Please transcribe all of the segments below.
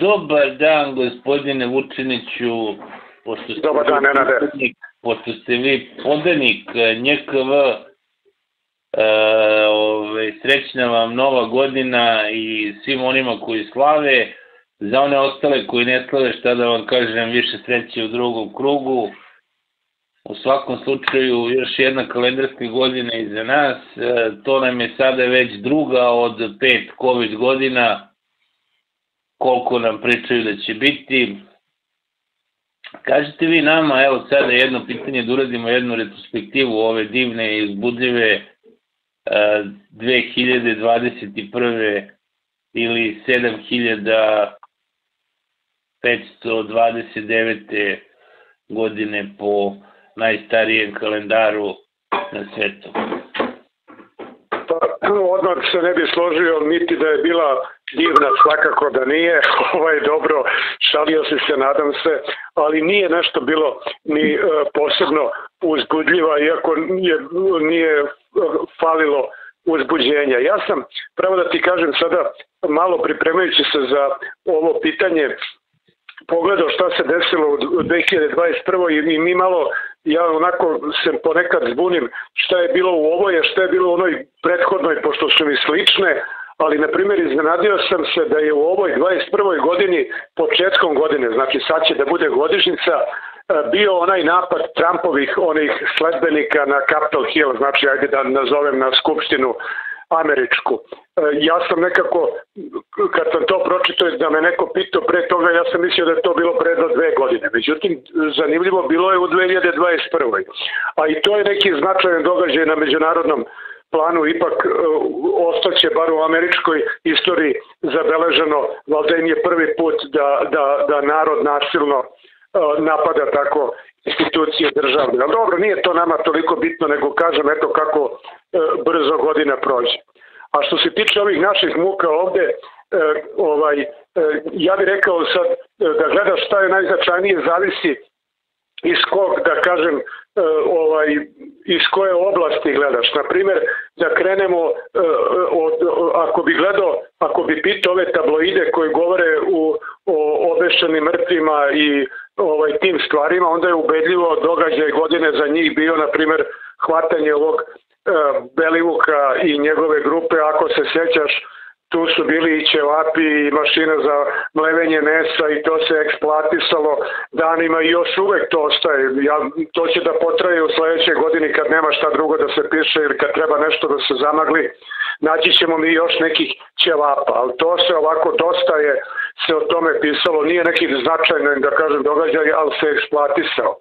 Dobar dan, gospodine Vučiniću. Pošto ste Dobar dan, Nenade. Pošto ste vi podanik e, NJKV, e, ove, srećna vam nova godina i svim onima koji slave. Za one ostale koji ne slave, šta da vam kažem, više sreće u drugom krugu. U svakom slučaju, još jedna kalendarska godina iza nas. E, to nam je sada već druga od pet COVID godina koliko nam pričaju da će biti. Kažete vi nama, evo sada jedno pitanje da uradimo jednu retrospektivu ove divne i uzbudljive 2021. ili 7529. godine po najstarijem kalendaru na svetu. Pa, odmah se ne bi složio niti da je bila divna svakako da nije, ovaj dobro, šalio si se, nadam se, ali nije nešto bilo ni e, posebno uzbudljiva, iako nije, nije falilo uzbuđenja. Ja sam, pravo da ti kažem sada, malo pripremajući se za ovo pitanje, pogledao šta se desilo u 2021. i mi malo, ja onako se ponekad zbunim šta je bilo u ovoj, a šta je bilo u onoj prethodnoj, pošto su mi slične, ali na primjer iznenadio sam se da je u ovoj 21. godini, početkom godine, znači sad će da bude godišnjica, e, bio onaj napad Trumpovih onih sledbenika na Capitol Hill, znači ajde da nazovem na skupštinu američku. E, ja sam nekako, kad sam to pročito da me neko pitao pre toga, ja sam mislio da je to bilo pre do dve godine. Međutim, zanimljivo bilo je u 2021. A i to je neki značajan događaj na međunarodnom planu ipak e, ostaće bar u američkoj istoriji zabeleženo, valjda im je prvi put da, da, da narod nasilno e, napada tako institucije državne. Ali dobro, nije to nama toliko bitno, nego kažem eto kako e, brzo godina prođe. A što se tiče ovih naših muka ovde, ovaj, ja bih rekao sad da gledaš šta je najznačajnije zavisi iz kog, da kažem, ovaj, iz koje oblasti gledaš. Na primer, da krenemo, od, ako bi gledao, ako bi pitao ove tabloide koji govore u, o obešenim mrtvima i ovaj, tim stvarima, onda je ubedljivo događaj godine za njih bio, na primer, hvatanje ovog Belivuka i njegove grupe, ako se sećaš, tu su bili i ćevapi i mašina za mlevenje mesa i to se eksploatisalo danima i još uvek to ostaje. Ja, to će da potraje u sledećoj godini kad nema šta drugo da se piše ili kad treba nešto da se zamagli. Naći ćemo mi još nekih ćevapa, ali to se ovako dosta je se o tome pisalo. Nije neki značajno da kažem događaj, ali se eksploatisao.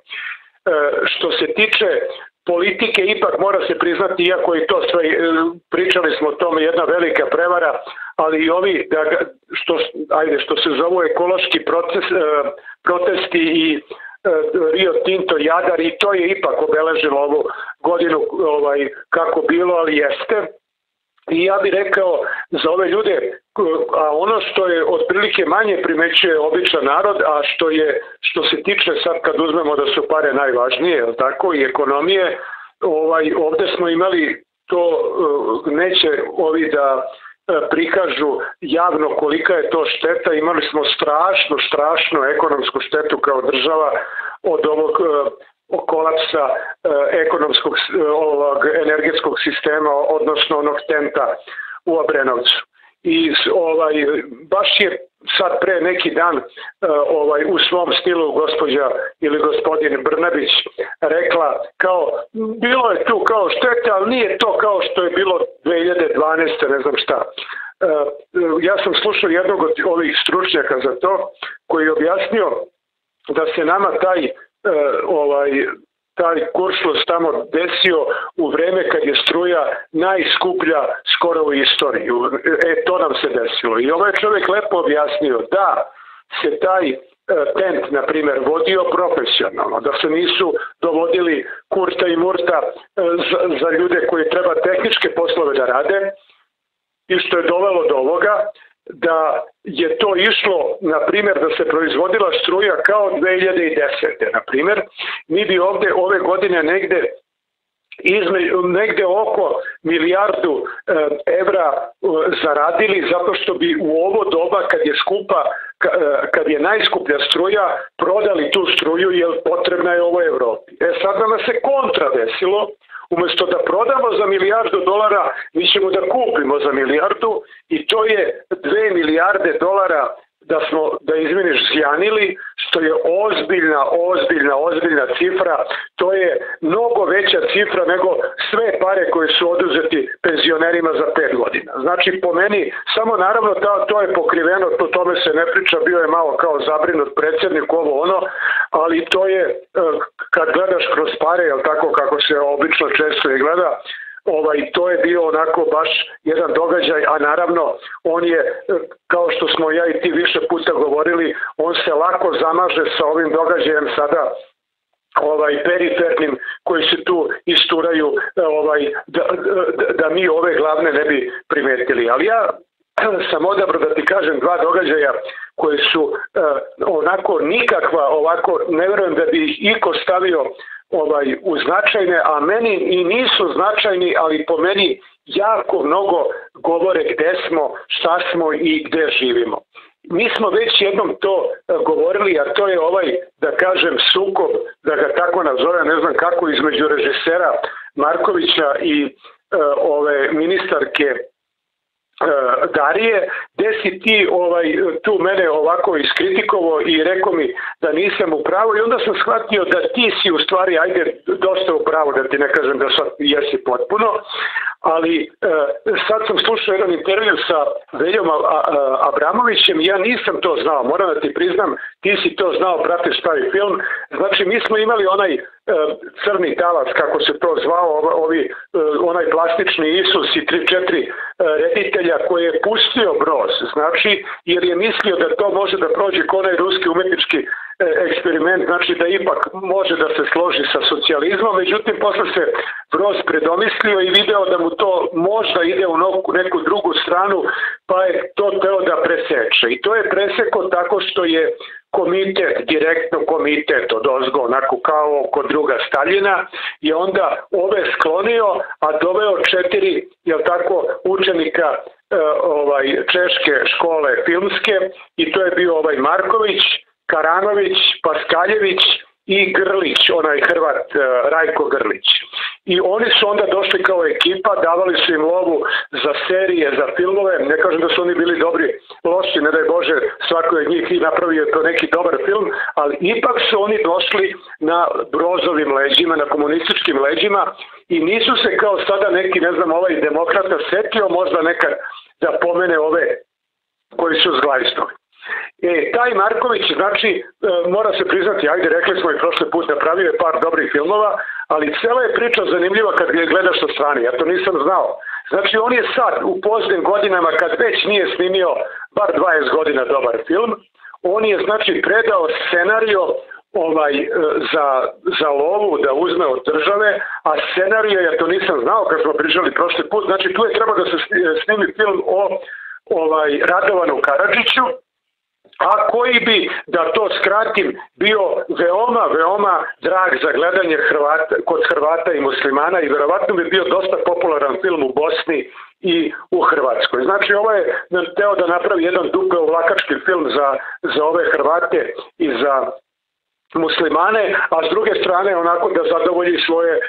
E, što se tiče politike ipak mora se priznati, iako i to sve, e, pričali smo o tome, jedna velika prevara, ali i ovi, da, što, ajde, što se zovu ekološki proces, e, protesti i e, Rio Tinto, Jadar i to je ipak obeležilo ovu godinu ovaj, kako bilo, ali jeste. I ja bih rekao za ove ljude, a ono što je otprilike manje primećuje običan narod, a što je što se tiče sad kad uzmemo da su pare najvažnije, je tako, i ekonomije, ovaj, ovde smo imali to, e, neće ovi da e, prikažu javno kolika je to šteta, imali smo strašnu, strašnu ekonomsku štetu kao država od ovog e, kolapsa e, ekonomskog e, ovog energetskog sistema, odnosno onog tenta u Obrenovcu. I ovaj, baš je sad pre neki dan e, ovaj u svom stilu gospođa ili gospodin Brnabić rekla kao bilo je tu kao šteta, ali nije to kao što je bilo 2012. ne znam šta. Ja sam slušao jednog od ovih stručnjaka za to koji je objasnio da se nama taj E, ovaj taj kuršlus tamo desio u vreme kad je struja najskuplja skoro u istoriji. E, to nam se desilo. I ovaj čovjek lepo objasnio da se taj e, tent, na primjer, vodio profesionalno, da se nisu dovodili kurta i murta e, za, za ljude koji treba tehničke poslove da rade i što je dovelo do ovoga, da je to išlo, na primjer, da se proizvodila struja kao 2010. Na primjer, mi bi ovde ove godine negde izme, negde oko milijardu e, evra e, zaradili zato što bi u ovo doba kad je skupa kad je najskuplja struja, prodali tu struju jer potrebna je ovo Evropi. E sad nama se kontra desilo, umesto da prodamo za milijardu dolara, mi ćemo da kupimo za milijardu i to je dve milijarde dolara da smo, da izmeniš, zjanili, što je ozbiljna, ozbiljna, ozbiljna cifra. To je mnogo veća cifra nego sve pare koje su oduzeti penzionerima za pet godina. Znači, po meni, samo naravno to, to je pokriveno, to tome se ne priča, bio je malo kao zabrinut predsednik ovo ono, ali to je, e, kad gledaš kroz pare, jel tako kako se obično često i gleda, ovaj, to je bio onako baš jedan događaj, a naravno on je, kao što smo ja i ti više puta govorili, on se lako zamaže sa ovim događajem sada ovaj perifernim koji se tu isturaju ovaj da, da, da mi ove glavne ne bi primetili. Ali ja sam odabro da ti kažem dva događaja koje su uh, onako nikakva ovako ne verujem da bi ih iko stavio ovaj u značajne, a meni i nisu značajni, ali po meni jako mnogo govore gde smo, šta smo i gde živimo. Mi smo već jednom to e, govorili, a to je ovaj, da kažem, sukob, da ga tako nazove, ne znam kako, između režisera Markovića i e, ove ministarke E, Darije, gde si ti ovaj, tu mene ovako iskritikovao i rekao mi da nisam u pravu i onda sam shvatio da ti si u stvari, ajde, dosta u pravu, da ti ne kažem da sad jesi potpuno, ali e, sad sam slušao jedan intervju sa Veljom Abramovićem ja nisam to znao, moram da ti priznam, ti si to znao, pratiš taj film, znači mi smo imali onaj crni talac, kako se to zvao, ovi, e, onaj plastični Isus i tri, četiri e, reditelja koje je pustio broz, znači, jer je mislio da to može da prođe konaj ruski umetnički E, eksperiment, znači da ipak može da se složi sa socijalizmom, međutim posle se Broz predomislio i video da mu to možda ide u neku drugu stranu, pa je to teo da preseče. I to je preseko tako što je komitet, direktno komitet od ozgo, onako kao kod druga Staljina, je onda ove sklonio, a doveo četiri, jel tako, učenika e, ovaj češke škole filmske i to je bio ovaj Marković, Karanović, Paskaljević i Grlić, onaj Hrvat e, Rajko Grlić. I oni su onda došli kao ekipa, davali su im lovu za serije, za filmove, ne kažem da su oni bili dobri, loši, ne daj Bože, svako je njih i napravio to neki dobar film, ali ipak su oni došli na brozovim leđima, na komunističkim leđima i nisu se kao sada neki, ne znam, ovaj demokrata setio možda nekad da pomene ove koji su zglajstali. E, taj Marković, znači, e, mora se priznati, ajde, rekli smo i prošle put, napravio je par dobrih filmova, ali cela je priča zanimljiva kad je gledaš sa strane, ja to nisam znao. Znači, on je sad, u poznim godinama, kad već nije snimio bar 20 godina dobar film, on je, znači, predao scenario ovaj e, za, za lovu da uzme od države, a scenario, ja to nisam znao kad smo pričali prošli put, znači tu je treba da se snimi film o ovaj Radovanu Karadžiću, a koji bi, da to skratim, bio veoma, veoma drag za gledanje Hrvata, kod Hrvata i muslimana i verovatno bi bio dosta popularan film u Bosni i u Hrvatskoj. Znači, ovo je teo da napravi jedan dugo vlakački film za, za ove Hrvate i za muslimane, a s druge strane onako da zadovolji svoje e,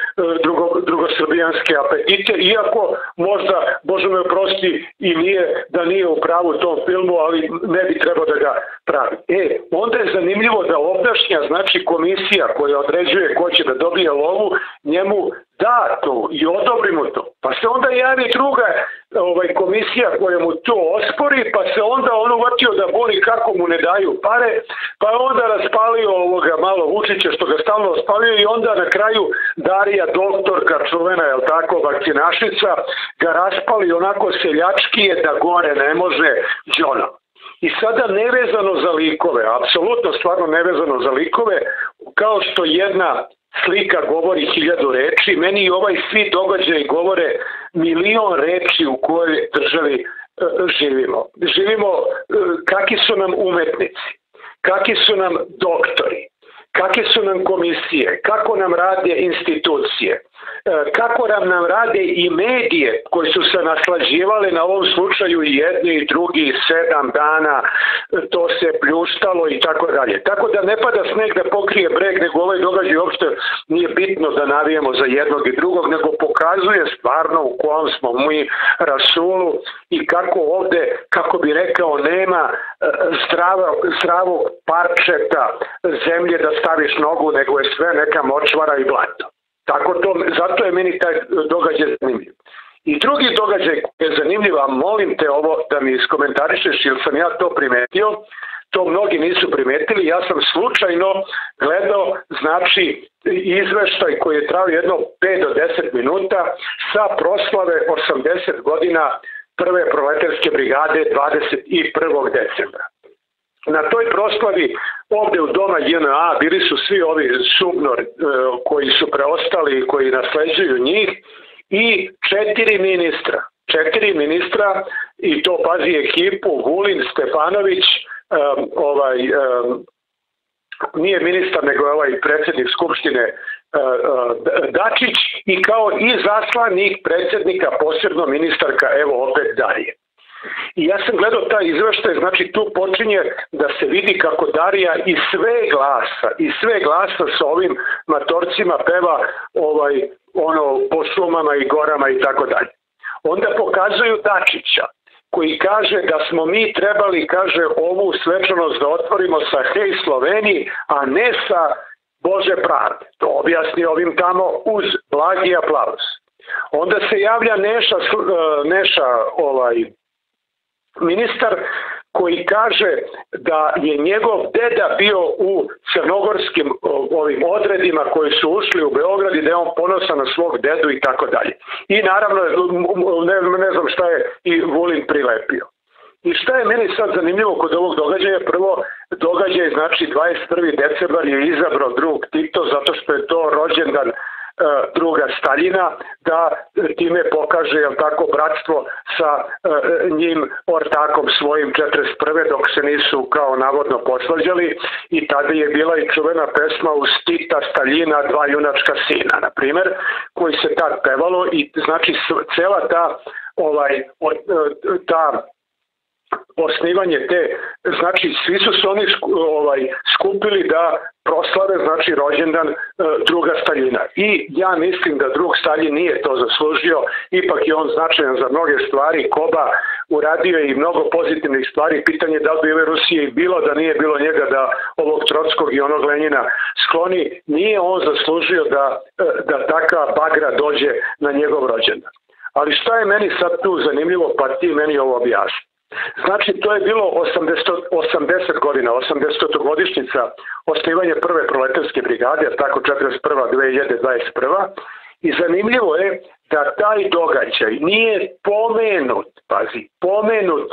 drugo, drugosrbijanske apetite, iako možda, Bože me oprosti, i nije da nije u pravu tom filmu, ali ne bi trebao da ga pravi. E, onda je zanimljivo da ovdašnja, znači komisija koja određuje ko će da dobije lovu, njemu da to i odobrimo to. Pa se onda javi druga ovaj, komisija koja mu to ospori, pa se onda on uvatio da boli kako mu ne daju pare, pa je onda raspalio ovoga malo Vučića što ga stalno spalio i onda na kraju Darija, doktorka čuvena, je tako, vakcinašica, ga raspali onako seljački je da gore ne može Džona. I sada nevezano za likove, apsolutno stvarno nevezano za likove, kao što jedna slika govori hiljadu reči, meni i ovaj svi događaji govore milion reči u kojoj državi e, živimo. Živimo, e, kakvi su nam umetnici, kakvi su nam doktori, kakve su nam komisije, kako nam rade institucije, kako nam nam rade i medije koji su se naslađivali na ovom slučaju i jedni i drugi sedam dana to se pljuštalo i tako dalje. Tako da ne pada sneg da pokrije breg, nego ovaj događaj uopšte nije bitno da navijemo za jednog i drugog, nego pokazuje stvarno u kom smo mi rasulu i kako ovde, kako bi rekao, nema e, zdravo, zdravog parčeta zemlje da staviš nogu, nego je sve neka močvara i blato. Tako to, zato je meni taj događaj zanimljiv. I drugi događaj koji je zanimljiv, a molim te ovo da mi iskomentarišeš, jer sam ja to primetio, to mnogi nisu primetili, ja sam slučajno gledao, znači, izveštaj koji je trao jedno 5 do 10 minuta sa proslave 80 godina prve proletarske brigade 21. decembra. Na toj proslavi ovde u doma JNA bili su svi ovi sumnor e, koji su preostali i koji nasleđuju njih i četiri ministra. Četiri ministra i to pazi ekipu Vulin, Stefanović, um, ovaj um, nije ministar nego je ovaj predsednik Skupštine Dačić i kao i zaslanik predsednika posebno ministarka evo opet Darije. I ja sam gledao taj izveštaj, znači tu počinje da se vidi kako Darija i sve glasa, i sve glasa sa ovim matorcima peva ovaj, ono, po šumama i gorama i tako dalje. Onda pokazuju Dačića, koji kaže da smo mi trebali, kaže, ovu svečanost da otvorimo sa Hej Sloveniji, a ne sa Bože pravde. To objasni ovim tamo uz blagi aplauz. Onda se javlja Neša, Neša ovaj, ministar koji kaže da je njegov deda bio u crnogorskim ovim odredima koji su ušli u Beograd i da je on ponosan na svog dedu i tako dalje. I naravno, ne, ne znam šta je i Vulin prilepio. I šta je meni sad zanimljivo kod ovog događaja? Prvo, događaj, znači 21. decembar je izabrao drug Tito zato što je to rođendan druga Staljina, da time pokaže jel tako, bratstvo sa e, njim ortakom svojim 41. dok se nisu kao navodno posvađali i tada je bila i čuvena pesma uz Tita Staljina dva junačka sina, na primer, koji se tad pevalo i znači cela ta ovaj e, ta osnivanje te, znači svi su se oni ovaj, skupili da proslave znači rođendan e, druga Staljina. I ja mislim da drug Stalin nije to zaslužio, ipak je on značajan za mnoge stvari, Koba uradio je i mnogo pozitivnih stvari, pitanje da li bi ove Rusije bilo da nije bilo njega da ovog Trotskog i onog Lenjina skloni, nije on zaslužio da, e, da bagra dođe na njegov rođendan. Ali šta je meni sad tu zanimljivo, pa ti meni ovo objasni. Znači, to je bilo 80, 80 godina, 80. godišnica osnivanja prve proletarske brigade, tako 41. 2021. I zanimljivo je da taj događaj nije pomenut, pazi, pomenut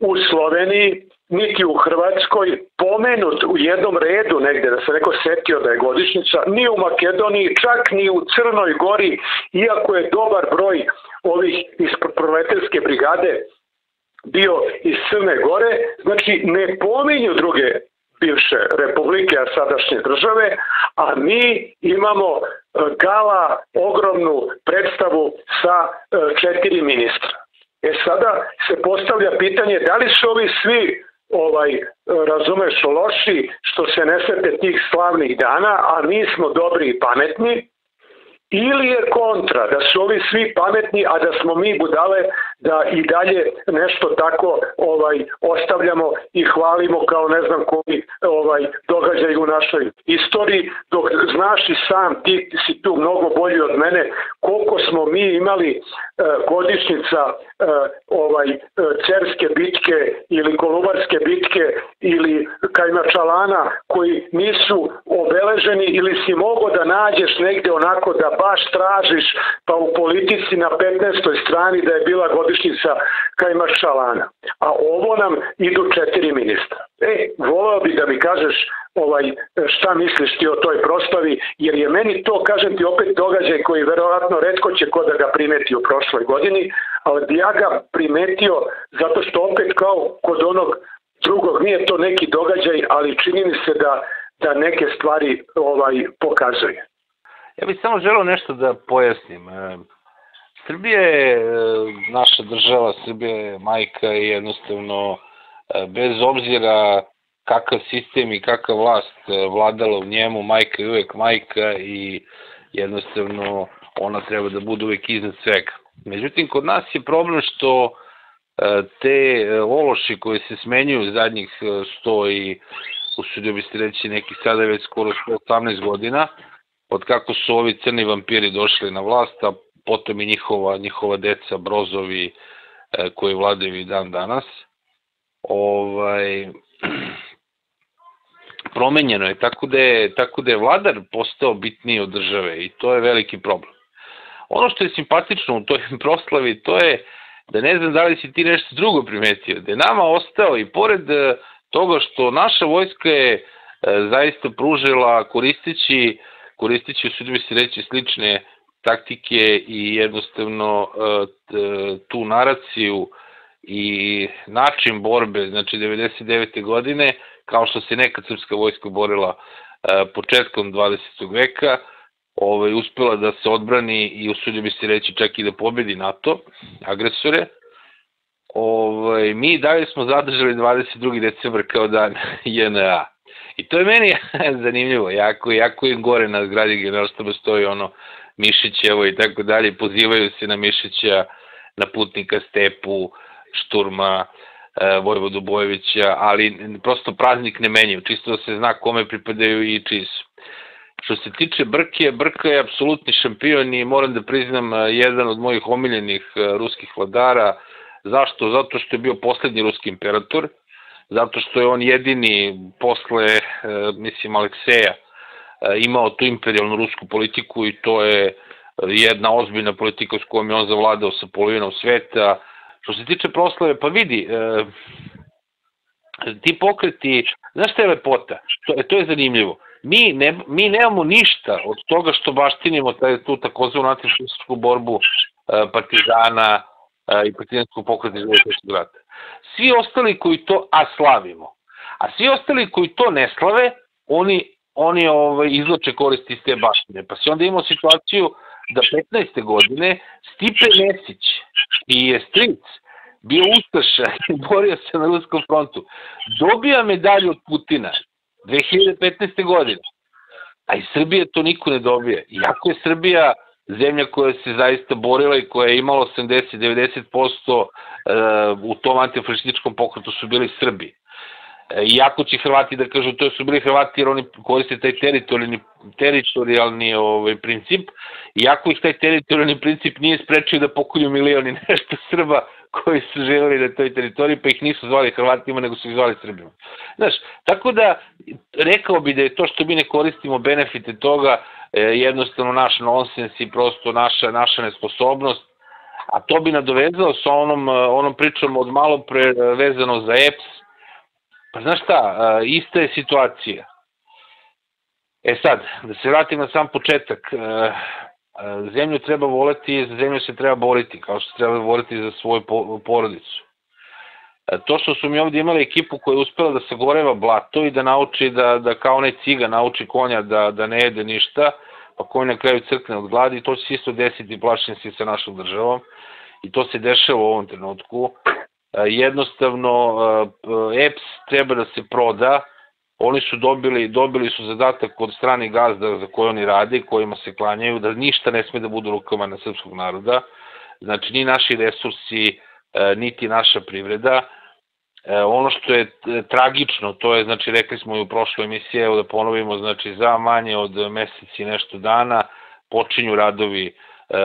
u Sloveniji, niti u Hrvatskoj, pomenut u jednom redu negde, da se neko setio da je godišnica, ni u Makedoniji, čak ni u Crnoj Gori, iako je dobar broj ovih iz proletarske brigade bio iz Crne Gore, znači ne pominju druge bivše republike, a sadašnje države, a mi imamo e, gala ogromnu predstavu sa e, četiri ministra. E sada se postavlja pitanje da li su ovi svi ovaj razumeš loši što se ne svete tih slavnih dana, a mi smo dobri i pametni, ili je kontra, da su ovi svi pametni, a da smo mi budale da i dalje nešto tako ovaj ostavljamo i hvalimo kao ne znam koji ovaj događaj u našoj istoriji, dok znaš i sam, ti si tu mnogo bolji od mene, koliko smo mi imali e, godišnjica e, ovaj e, cerske bitke ili kolubarske bitke ili Kajmačalana koji nisu obeleženi ili si mogo da nađeš negde onako da baš tražiš pa u politici na 15. strani da je bila godišnjica Kajmačalana. A ovo nam idu četiri ministra. E, voleo bi da mi kažeš ovaj, šta misliš ti o toj proslavi, jer je meni to, kažem ti, opet događaj koji verovatno redko će ko da ga primeti u prošloj godini, ali bi ja ga primetio zato što opet kao kod onog drugog nije to neki događaj, ali čini mi se da, da neke stvari ovaj pokazuje. Ja bih samo želeo nešto da pojasnim. E, Srbija je e, naša država, Srbija je majka i jednostavno e, bez obzira kakav sistem i kakva vlast vladala u njemu, majka je uvek majka i jednostavno ona treba da bude uvek iznad svega. Međutim, kod nas je problem što te ološi koji se smenjuju zadnjih 100 i usudio bi se reći neki sada već skoro 118 godina, od kako su ovi crni vampiri došli na vlast, a potom i njihova, njihova deca, brozovi, e, koji vladaju i dan danas. Ovaj, promenjeno je, tako da je, tako da je vladar postao bitniji od države i to je veliki problem. Ono što je simpatično u toj proslavi, to je da ne znam da li si ti nešto drugo primetio, da je nama ostao i pored e, toga što naša vojska je e, zaista pružila koristeći koristeći u bi se reći slične taktike i jednostavno e, tu naraciju i način borbe, znači 99. godine, kao što se nekad srpska vojska borila e, početkom 20. veka, ovaj, uspela da se odbrani i usudio bi se reći čak i da pobedi NATO, agresore, ovaj, mi dalje smo zadržali 22. decembar kao dan JNA. I to je meni zanimljivo, jako, jako je gore na zgradi generalštaba stoji ono Mišićevo i tako dalje, pozivaju se na Mišića, na putnika Stepu, Šturma, e, Vojvodu Bojevića, ali prosto praznik ne menjaju, čisto da se zna kome pripadaju i čiji su. Što se tiče Brke, Brka je apsolutni šampion i moram da priznam e, jedan od mojih omiljenih e, ruskih vladara. Zašto? Zato što je bio poslednji ruski imperator, zato što je on jedini posle, mislim, Alekseja imao tu imperialnu rusku politiku i to je jedna ozbiljna politika s kojom je on zavladao sa polovinom sveta. Što se tiče proslave, pa vidi, e, ti pokreti, znaš šta je lepota? To, to je zanimljivo. Mi, ne, mi nemamo ništa od toga što baštinimo taj, tu takozvanu antifašističku borbu partizana i partizanskog pokreta iz 19. rata. Svi ostali koji to, a slavimo, a svi ostali koji to ne slave, oni, oni ovaj, izloče koristi iz te baštine. Pa si onda imao situaciju da 15. godine Stipe Mesić, i je stric, bio ustaša i borio se na Ruskom frontu, dobija medalju od Putina 2015. godine. A iz Srbije to niko ne dobije. Iako je Srbija zemlja koja se zaista borila i koja je imala 80-90% e, u tom antifašističkom pokretu su bili Srbi. Iako će Hrvati da kažu to su bili Hrvati jer oni koriste taj teritorijalni, teritorijalni ovaj, princip, iako ih taj teritorijalni princip nije sprečio da pokolju milioni nešto Srba koji su želeli na toj teritoriji, pa ih nisu zvali Hrvatima, nego su ih zvali Srbima. Znaš, tako da, rekao bi da je to što mi ne koristimo benefite toga, E, jednostavno naš nonsens i prosto naša, naša nesposobnost, a to bi nadovezao sa onom, e, onom pričom od malo pre e, vezano za EPS. Pa znaš šta, ista je situacija. E sad, da se vratim na sam početak, zemlju treba voleti, za zemlju se treba boriti, kao što se treba boriti za svoju porodicu. E, to što su mi ovdje imali ekipu koja je uspela da se goreva blato i da nauči da, da kao onaj ciga nauči konja da, da ne jede ništa, pa konj na kraju crkne od gladi, to će se isto desiti, plašen se sa našom državom i to se dešava u ovom trenutku. E, jednostavno, e, EPS treba da se proda, oni su dobili, dobili su zadatak od strane gazda za koje oni rade, kojima se klanjaju, da ništa ne sme da budu rukama na srpskog naroda, znači ni naši resursi, niti naša privreda, E, ono što je e, tragično, to je, znači, rekli smo i u prošloj emisiji, evo da ponovimo, znači, za manje od meseci nešto dana počinju radovi e,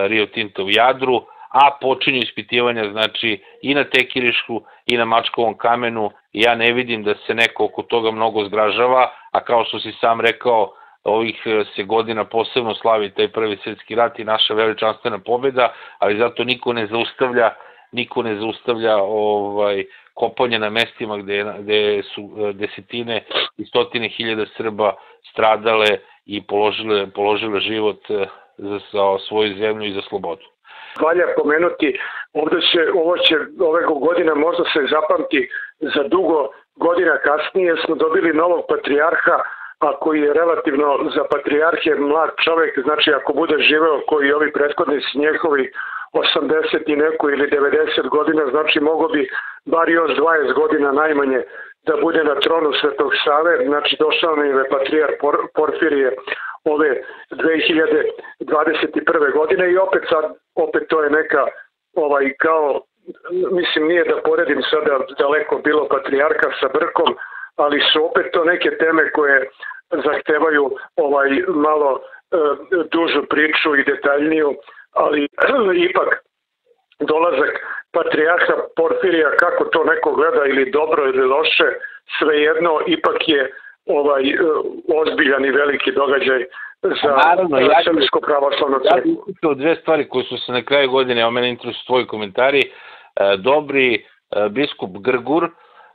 Rio Tinto u Jadru, a počinju ispitivanja, znači, i na Tekirišku i na Mačkovom kamenu, ja ne vidim da se neko oko toga mnogo zgražava, a kao što si sam rekao, ovih se godina posebno slavi taj prvi svjetski rat i naša veličanstvena pobjeda, ali zato niko ne zaustavlja niko ne zaustavlja ovaj kopanje na mestima gde, gde su e, desetine i stotine hiljada Srba stradale i položile, položile život e, za, za svoju zemlju i za slobodu. Valja pomenuti, ovde će, ovo će ove godina možda se zapamti za dugo godina kasnije smo dobili novog patrijarha a koji je relativno za patrijarhe mlad čovek, znači ako bude živeo koji ovi prethodnici njehovi 80 i neko ili 90 godina, znači mogo bi bar još 20 godina najmanje da bude na tronu Svetog Save, znači došao nam je patrijar Por, Porfirije ove 2021. godine i opet sad, opet to je neka ovaj kao mislim nije da poredim sada daleko bilo patrijarka sa Brkom, ali su opet to neke teme koje zahtevaju ovaj malo e, dužu priču i detaljniju, ali ipak dolazak patrijarha Porfirija, kako to neko gleda ili dobro ili loše, svejedno ipak je ovaj e, ozbiljan i veliki događaj za Naravno, ja Srpsko pravoslavno crkvu. Ja bih dve stvari koje su se na kraju godine, a mene interesuju tvoji komentari, e, dobri e, biskup Grgur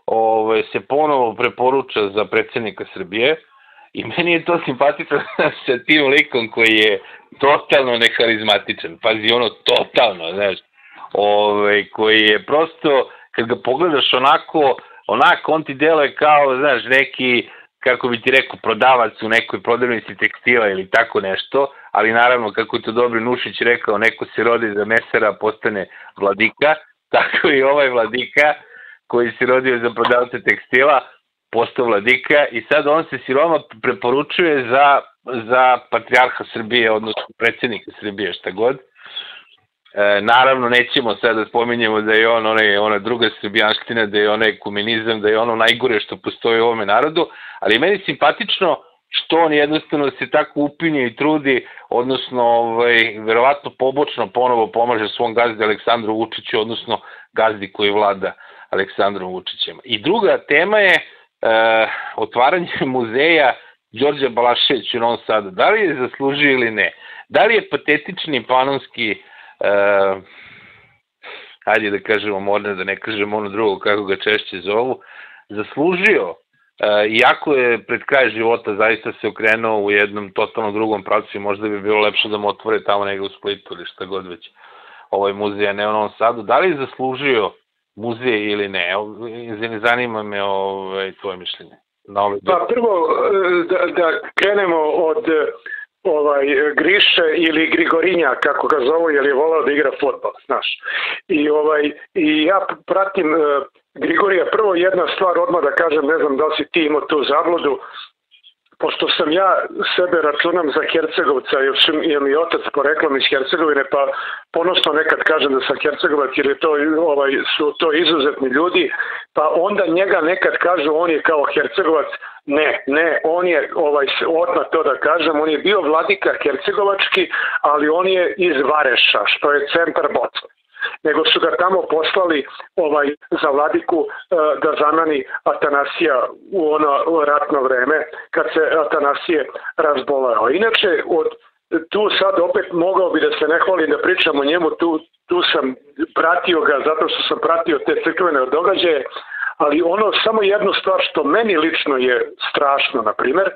ovaj, se ponovo preporuča za predsednika Srbije i meni je to simpatično sa tim likom koji je totalno neharizmatičan, pazi ono totalno, znaš, ovaj, koji je prosto, kad ga pogledaš onako, onako on ti deluje kao, znaš, neki, kako bi ti rekao, prodavac u nekoj prodavnici tekstila ili tako nešto, ali naravno, kako je to Dobri Nušić rekao, neko se rodi za mesera, postane vladika, tako i ovaj vladika, koji se rodio za prodavce tekstila, postao vladika i sad on se siroma preporučuje za, za patrijarha Srbije, odnosno predsednika Srbije, šta god. E, naravno, nećemo sad da spominjemo da je on onaj, ona druga srbijanština, da je onaj kumenizam, da je ono najgore što postoji u ovome narodu, ali meni simpatično što on jednostavno se tako upinje i trudi, odnosno ovaj, verovatno pobočno ponovo pomaže svom gazdi Aleksandru Vučiću, odnosno gazdi koji vlada Aleksandrom Vučićem. I druga tema je e, otvaranje muzeja Đorđa Balašević u Novom Sadu. Da li je zaslužio ili ne? Da li je patetični panonski uh, ajde da kažemo morne, da ne kažemo ono drugo kako ga češće zovu, zaslužio, uh, iako je pred kraj života zaista se okrenuo u jednom totalno drugom pravcu i možda bi bilo lepše da mu otvore tamo negde u Splitu ili šta god već ovaj muzej, a ne u Novom Sadu. Da li je zaslužio muzej ili ne? Zanima me ovaj, tvoje mišljenje. Na ovaj pa prvo e, da, da krenemo od ovaj Griše ili Grigorinja kako ga zovu jer je volao da igra fudbal, znaš. I ovaj i ja pratim uh, Grigorija prvo jedna stvar odmah da kažem, ne znam da li si ti imao tu zabludu, pošto sam ja sebe računam za Hercegovca, jer sam, je mi otac poreklom iz Hercegovine, pa ponosno nekad kažem da sam Hercegovac, jer je to, ovaj, su to izuzetni ljudi, pa onda njega nekad kažu on je kao Hercegovac, ne, ne, on je, ovaj, odmah to da kažem, on je bio vladika Hercegovački, ali on je iz Vareša, što je centar Bocne nego su ga tamo poslali ovaj za vladiku e, da zamani Atanasija u ono ratno vreme kad se Atanasije razboleo. Inače od tu sad opet mogao bi da se ne hvalim da pričam o njemu, tu, tu sam pratio ga zato što sam pratio te crkvene događaje, ali ono samo jednu stvar što meni lično je strašno, na primer,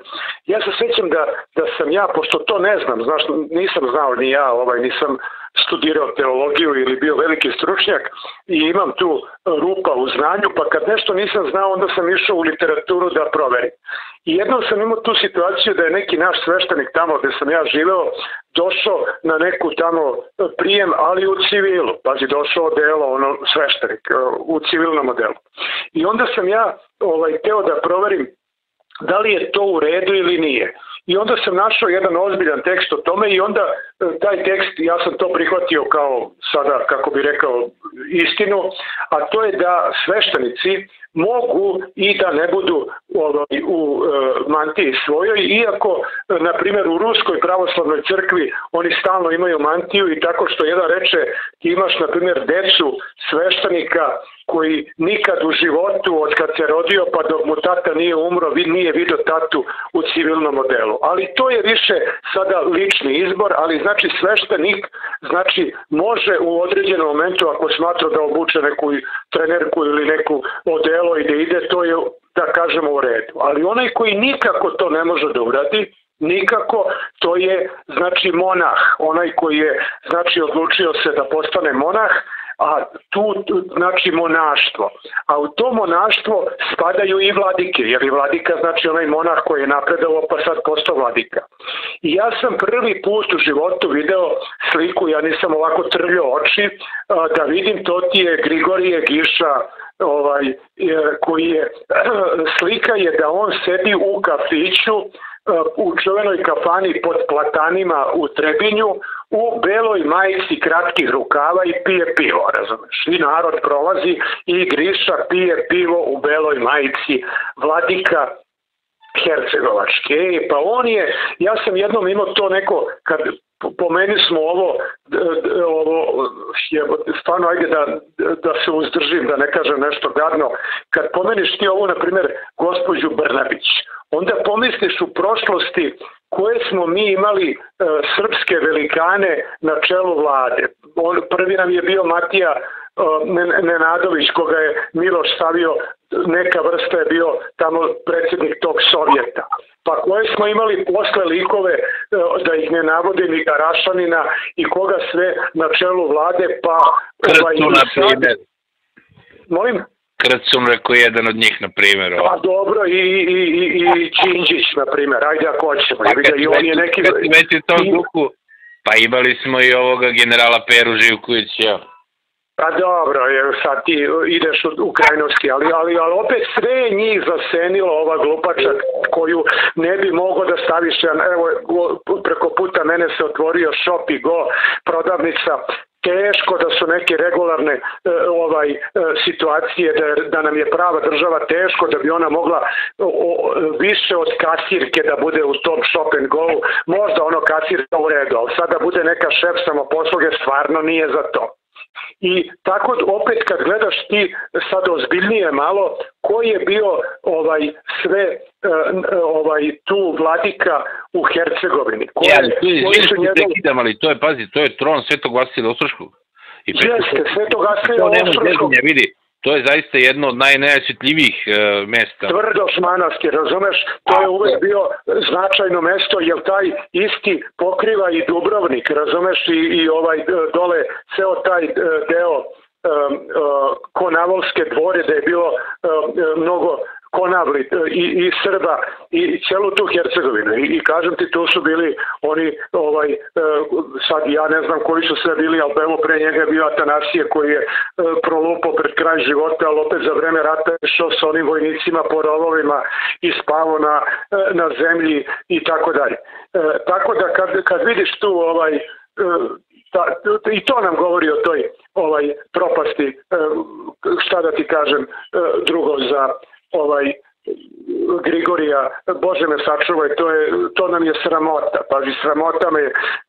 ja se sećam da, da sam ja, pošto to ne znam, znaš, nisam znao ni ja, ovaj, nisam studirao teologiju ili bio veliki stručnjak i imam tu rupa u znanju, pa kad nešto nisam znao, onda sam išao u literaturu da proverim. I jednom sam imao tu situaciju da je neki naš sveštenik tamo gde sam ja živeo došao na neku tamo prijem, ali u civilu. Pazi, došao delo, ono, sveštenik, u civilnom modelu. I onda sam ja ovaj, teo da proverim da li je to u redu ili nije. I onda sam našao jedan ozbiljan tekst o tome i onda taj tekst, ja sam to prihvatio kao sada, kako bi rekao, istinu, a to je da sveštenici mogu i da ne budu ovaj, u e, mantiji svojoj, iako, na primjer, u Ruskoj pravoslavnoj crkvi oni stalno imaju mantiju i tako što jedan reče, ti imaš, na primjer, decu sveštenika koji nikad u životu od kad se rodio pa dok mu tata nije umro, nije vidio tatu u civilnom modelu. Ali to je više sada lični izbor, ali znači sveštenik znači može u određenom momentu ako smatra da obuče neku trenerku ili neku odelo i da ide, to je da kažemo u redu. Ali onaj koji nikako to ne može da uradi, Nikako, to je znači monah, onaj koji je znači odlučio se da postane monah, a tu, tu znači monaštvo. A u to monaštvo spadaju i vladike, jer i vladika znači onaj monah koji je napredao pa sad postao vladika. I ja sam prvi put u životu video sliku, ja nisam ovako trljio oči, da vidim to ti je Grigorije Giša, ovaj, koji je, slika je da on sedi u kafiću u čuvenoj kafani pod platanima u Trebinju u beloj majici kratkih rukava i pije pivo, razumeš? I narod prolazi i Griša pije pivo u beloj majici vladika Hercegovačke, pa on je, ja sam jednom imao to neko, kad po meni smo ovo, ovo je, stvarno ajde da, da se uzdržim, da ne kažem nešto gadno, kad pomeniš ti ovo, na primjer, gospođu Brnabić, onda pomisliš u prošlosti koje smo mi imali e, srpske velikane na čelu vlade. On, prvi nam je bio Matija e, Nenadović, koga je Miloš stavio, neka vrsta je bio tamo predsjednik tog Sovjeta. Pa koje smo imali posle likove, e, da ih ne navodim, i Garašanina i koga sve na čelu vlade, pa... Ovaj, na primjer. Molim? Krcun rekao jedan od njih, na primjer. Pa dobro, i, i, i, i Činđić, na primjer, ajde ako hoćemo. Pa, kad, i on je neki... kad već u tom duhu, pa imali smo i ovoga generala Peru Živkovića. Pa dobro, jer sad ti ideš u, u krajnosti, ali, ali, ali opet sve njih zasenilo ova glupača koju ne bi mogo da staviš, evo preko puta mene se otvorio shop i go, prodavnica, teško da su neke regularne e, ovaj e, situacije da, da nam je prava država teško da bi ona mogla o, više od kasirke da bude u tom shop and go. Možda ono kasirka u redu ali sada bude neka šef samoposluge stvarno nije za to I tako opet kad gledaš ti sad ozbiljnije malo ko je bio ovaj sve e, ovaj tu vladika u Hercegovini. Ko, ja, tu je, koji su njegov... kidam, ali to je, pazi, to je tron Svetog Vasila Ostroškog. I Jeste, Svetog Vasila Ostroškog. vidi, to je zaista jedno od najnajosjetljivijih e, mesta. Tvrdoš manastir, razumeš? To je uvek bio značajno mesto, jer taj isti pokriva i Dubrovnik, razumeš? I, i ovaj e, dole, ceo taj e, deo e, Konavolske dvore da je bilo mnogo Konavli e, i, i Srba i celu tu Hercegovinu I, i kažem ti tu su bili oni ovaj e, sad ja ne znam koji su sve bili ali evo pre njega je bio Atanasije koji je e, prolupao pred kraj života ali opet za vreme rata je šao sa onim vojnicima po rovovima i spavo na, na zemlji i tako dalje. Tako da kad, kad vidiš tu ovaj ta, i to nam govori o toj ovaj propasti šta da ti kažem drugo za ovaj Grigorija, Bože me sačuvaj, to, je, to nam je sramota. Pazi, sramota me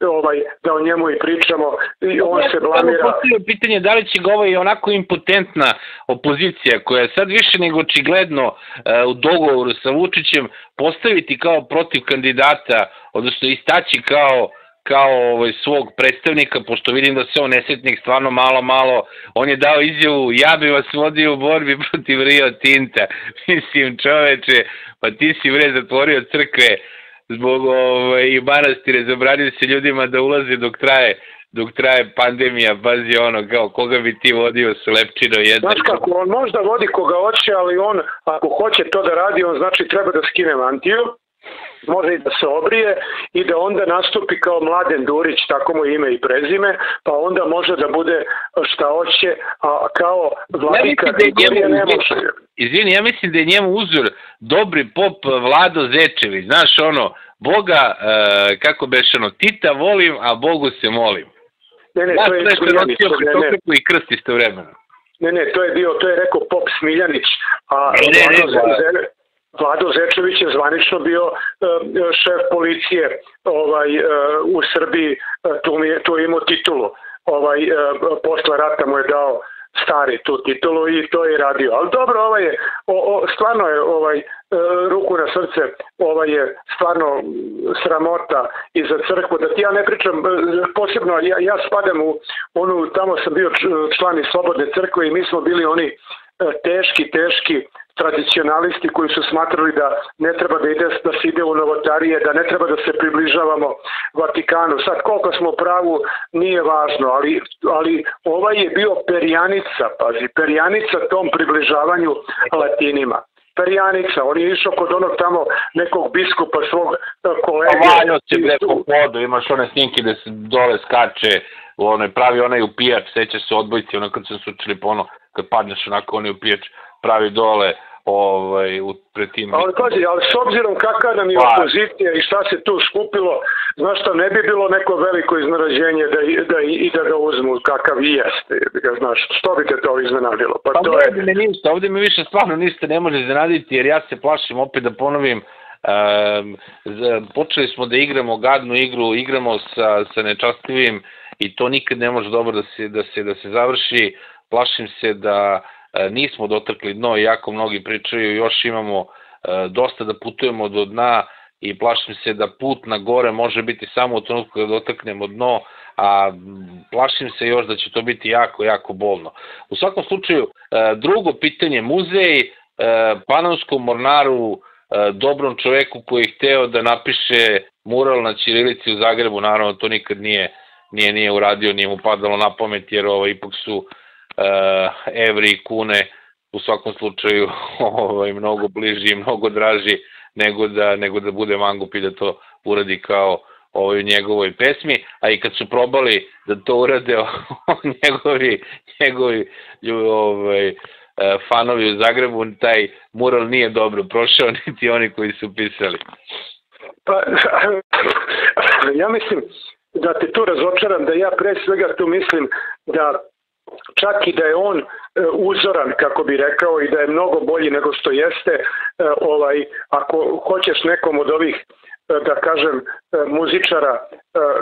ovaj, da o njemu i pričamo i on ja, se blamira. Postavio pitanje da li će ga ovaj onako impotentna opozicija koja je sad više nego očigledno uh, u dogovoru sa Vučićem postaviti kao protiv kandidata, odnosno istaći kao kao ovaj, svog predstavnika, pošto vidim da se on nesretnik stvarno malo, malo, on je dao izjavu, ja bi vas vodio u borbi protiv Rio Tinta. Mislim, čoveče, pa ti si vre zatvorio crkve zbog ovaj, i manastire, zabranio se ljudima da ulaze dok traje dok traje pandemija, pazi ono, kao koga bi ti vodio s lepčino jedno. Znaš kako, on možda vodi koga hoće, ali on, ako hoće to da radi, on znači treba da skine mantiju, može i da se obrije i da onda nastupi kao Mladen Durić, tako mu ime i prezime, pa onda može da bude šta hoće, a kao vladika ja Grigorija ne može. Izvini, ja mislim da je njemu uzor dobri pop Vlado Zečević, znaš ono, Boga, uh, kako beš ono, Tita volim, a Bogu se molim. Ne, ne, to je Smiljanić. Ne, ne. I krst isto vremena. Ne, ne, to je bio, to je rekao Pop Smiljanić, a ne, ne, ne, ne, Vlado Zečević je zvanično bio e, šef policije ovaj e, u Srbiji, e, tu, mi je, tu je imao titulu. Ovaj, posle rata mu je dao stari tu titulu i to je radio. Ali dobro, ovaj je, o, o, stvarno je ovaj, ruku na srce, ovaj je stvarno sramota i za crkvu, da ti ja ne pričam posebno, ja, ja spadam u onu, tamo sam bio član iz Slobodne crkve i mi smo bili oni teški, teški tradicionalisti koji su smatrali da ne treba da, ide, da se ide u novotarije, da ne treba da se približavamo Vatikanu. Sad koliko smo pravu nije važno, ali, ali ovaj je bio perjanica, pazi, perjanica tom približavanju latinima. Perjanica, on je išao kod onog tamo nekog biskupa svog e, kolege. Pa valjao se bre po podu, imaš one snimke gde se dole skače, onaj, pravi onaj upijač, seća se odbojci, ono kad se sučili po ono, kad padneš onako onaj upijač, pravi dole ovaj, u, pred tim... Ali pazi, ali s obzirom kakva nam je pa. opozicija i šta se tu skupilo, znaš šta, ne bi bilo neko veliko iznarađenje da, da, i da ga uzmu kakav i jeste, ga znaš, što bi te to iznenadilo? Pa, pa to je... me ništa, ovde me više stvarno ništa ne može iznenaditi, jer ja se plašim, opet da ponovim, um, počeli smo da igramo gadnu igru, igramo sa, sa nečastivim i to nikad ne može dobro da se, da se, da se završi, plašim se da E, nismo dotrkli dno, jako mnogi pričaju, još imamo e, dosta da putujemo do dna i plašim se da put na gore može biti samo u trenutku kada dotaknemo dno, a plašim se još da će to biti jako, jako bolno. U svakom slučaju, e, drugo pitanje, muzej Panonskom mornaru, dobrom čoveku koji je hteo da napiše mural na Ćirilici u Zagrebu, naravno to nikad nije, nije, nije uradio, nije mu padalo na pamet, jer ovo, ipak su evri i kune u svakom slučaju ovaj, mnogo bliži i mnogo draži nego da, nego da bude mangup i da to uradi kao ovaj, njegovoj pesmi, a i kad su probali da to urade njegovi, njegovi ovaj, e, fanovi u Zagrebu, taj mural nije dobro prošao, niti oni koji su pisali. Pa, ja mislim da te tu razočaram, da ja pre svega tu mislim da čak i da je on e, uzoran, kako bi rekao, i da je mnogo bolji nego što jeste, e, ovaj, ako hoćeš nekom od ovih da kažem, muzičara,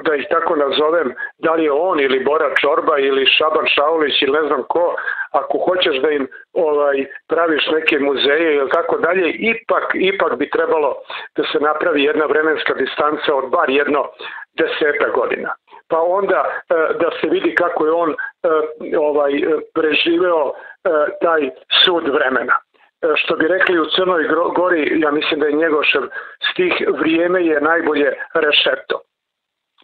da ih tako nazovem, da li je on ili Bora Čorba ili Šaban Šaulić ili ne znam ko, ako hoćeš da im ovaj praviš neke muzeje ili tako dalje, ipak, ipak bi trebalo da se napravi jedna vremenska distanca od bar jedno deseta godina. Pa onda e, da se vidi kako je on e, ovaj preživeo e, taj sud vremena što bi rekli u Crnoj Gori, ja mislim da je Njegošev stih vrijeme je najbolje rešeto.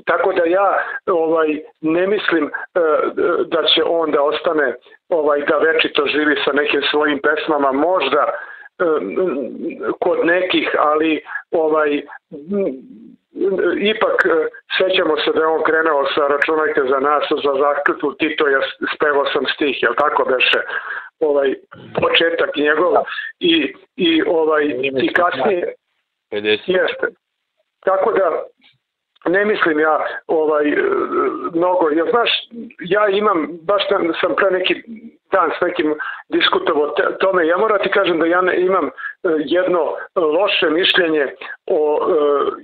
Tako da ja ovaj ne mislim da će on da ostane ovaj da večito živi sa nekim svojim pesmama, možda kod nekih, ali ovaj ipak e, sećamo se da je on krenuo sa računajte za nas za zakljutu Tito ja spevao sam stih, jel tako beše ovaj početak njegov i, i ovaj i kasnije 50. jeste tako da ne mislim ja ovaj mnogo, ja znaš, ja imam, baš sam pre neki dan s nekim diskutovao tome, ja moram ti kažem da ja ne, imam e, jedno loše mišljenje o, e,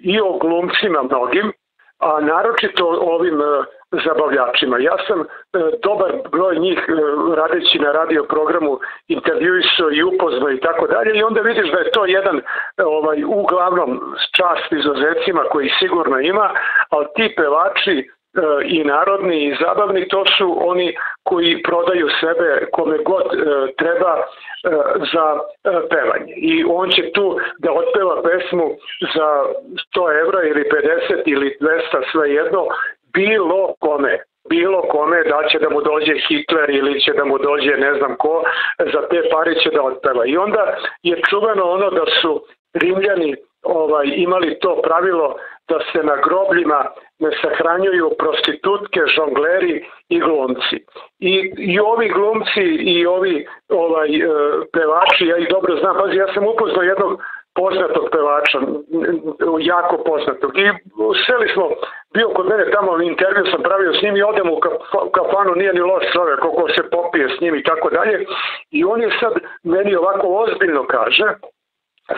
i o glumcima mnogim, a naročito ovim e, zabavljačima. Ja sam dobar broj njih radeći na radio programu intervjuisao i upoznao i tako dalje i onda vidiš da je to jedan ovaj uglavnom čast izuzecima koji sigurno ima, ali ti pevači E, i narodni i zabavni, to su oni koji prodaju sebe kome god e, treba e, za pevanje. I on će tu da otpeva pesmu za 100 evra ili 50 ili 200, sve jedno, bilo kome bilo kome da će da mu dođe Hitler ili će da mu dođe ne znam ko, za te pare će da otpeva. I onda je čuveno ono da su Rimljani ovaj, imali to pravilo da se na grobljima ne sahranjuju prostitutke, žongleri i glumci. I, i ovi glumci i ovi ovaj, e, pevači, ja ih dobro znam, pazi, ja sam upoznao jednog poznatog pevača, jako poznatog. I seli smo, bio kod mene tamo, intervju sam pravio s njim i odem u kafanu, nije ni loš čovjek, koliko se popije s njim i tako dalje. I on je sad meni ovako ozbiljno kaže,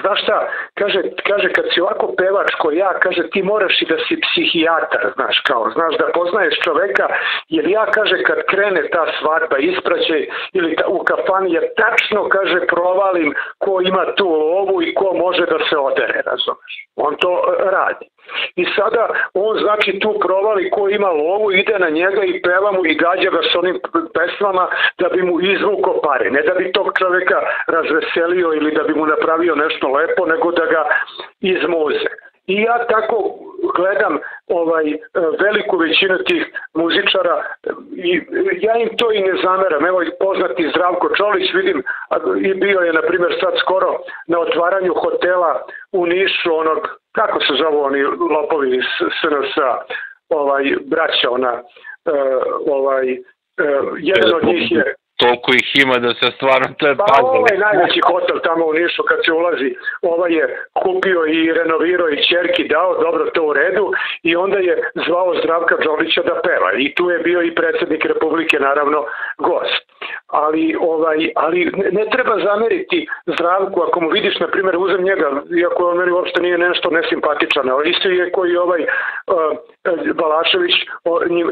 Znaš šta, kaže, kaže kad si ovako pevač ko ja, kaže ti moraš i da si psihijatar, znaš kao, znaš da poznaješ čoveka, jer ja kaže kad krene ta svadba, ispraćaj ili ta, u kafani, ja tačno kaže provalim ko ima tu lovu i ko može da se odere, razumeš. On to e, radi. I sada on znači tu provali ko ima lovu, ide na njega i peva mu i gađa ga s onim pesmama da bi mu izvuko pare. Ne da bi tog čoveka razveselio ili da bi mu napravio nešto lepo, nego da ga izmoze. I ja tako gledam ovaj veliku većinu tih muzičara i ja im to i ne zameram. Evo poznati Zdravko Čolić vidim i bio je na primjer sad skoro na otvaranju hotela u Nišu onog kako se zovu oni lopovi iz SNS ovaj braća ona uh, ovaj uh, jedan od njih je toliko ih ima da se stvarno to je pa puzzle. ovaj najveći hotel tamo u Nišu kad se ulazi, ovaj je kupio i renovirao i čerki dao, dobro to u redu i onda je zvao Zdravka Đolića da peva i tu je bio i predsednik Republike naravno gost. Ali ovaj ali ne treba zameriti Zdravku ako mu vidiš na primjer uzem njega iako on meni uopšte nije nešto nesimpatičan, ali isto je koji ovaj uh, Balašević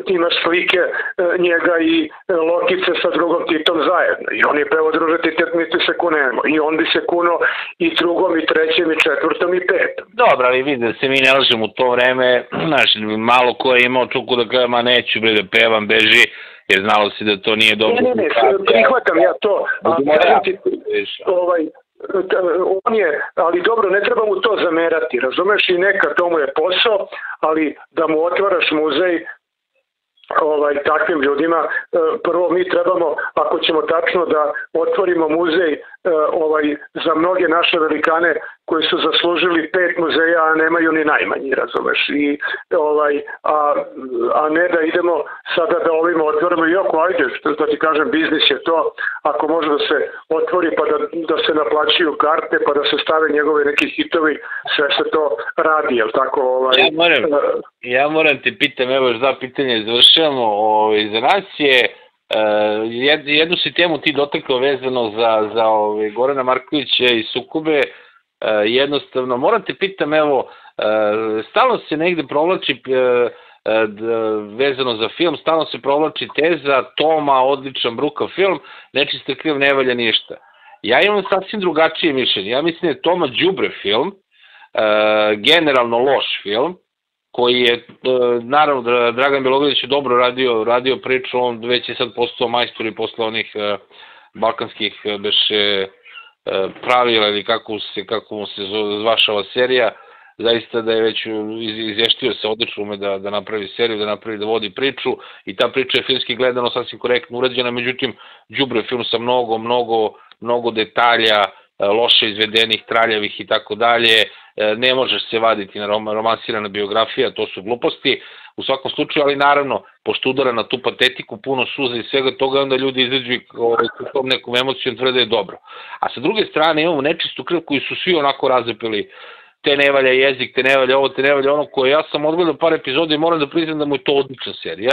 ima slike uh, njega i uh, Lokice sa drugom Titom zajedno. I on je peo druže Tit, mi se kunemo. I on bi se kuno i drugom, i trećem, i četvrtom, i petom. Dobro, ali vidi da se mi ne lažemo u to vreme, znaš, malo ko je imao čuku da kaže, ma neću bre da pevam, beži, jer znalo se da to nije dobro. Ne, ne, ne, prihvatam ja to. Ja, ti, ovaj, on je, ali dobro, ne treba mu to zamerati, razumeš, i neka to mu je posao, ali da mu otvaraš muzej, ovaj takvim ljudima e, prvo mi trebamo ako ćemo tačno da otvorimo muzej ovaj za mnoge naše velikane koji su zaslužili pet muzeja a nemaju ni najmanji razumeš? I ovaj a, a ne da idemo sada da ovim otvorimo i oko ajde što da ti kažem biznis je to ako može da se otvori pa da, da se naplaćuju karte pa da se stave njegove neki hitovi sve se to radi jel tako ovaj? Ja moram, uh, ja moram te pitam evo još dva pitanja završavamo ovaj za nas je Uh, jednu si temu ti dotakao vezano za, za ovaj, Gorana Markovića i Sukube, E, jednostavno, moram te pitam, evo, e, stalno se negde provlači e, vezano za film, stalno se provlači teza Toma, odličan bruka film, nečista kriv ne valja ništa. Ja imam sasvim drugačije mišljenje. Ja mislim da je Toma Đubre film, generalno loš film, koji je, naravno, Dragan Belogović je dobro radio, radio priču, on već je sad postao majstor i posle onih balkanskih beše E, pravila ili kako se, kako mu se zvašava serija, zaista da je već izještio se odlično ume da, da napravi seriju, da napravi, da vodi priču i ta priča je filmski gledano sasvim korektno urađena, međutim, Đubre film sa mnogo, mnogo, mnogo detalja, e, loše izvedenih, traljavih i tako dalje, e, ne možeš se vaditi na romansirana biografija, to su gluposti, u svakom slučaju, ali naravno, pošto udara na tu patetiku, puno suza i svega toga, onda ljudi izađu i ovaj, tom nekom emocijom tvrde da je dobro. A sa druge strane imamo nečistu krv koju su svi onako razepili te ne valja jezik, te ne valja ovo, te ne valja ono koje ja sam odgledao par epizoda i moram da priznam da mu je to odlična serija.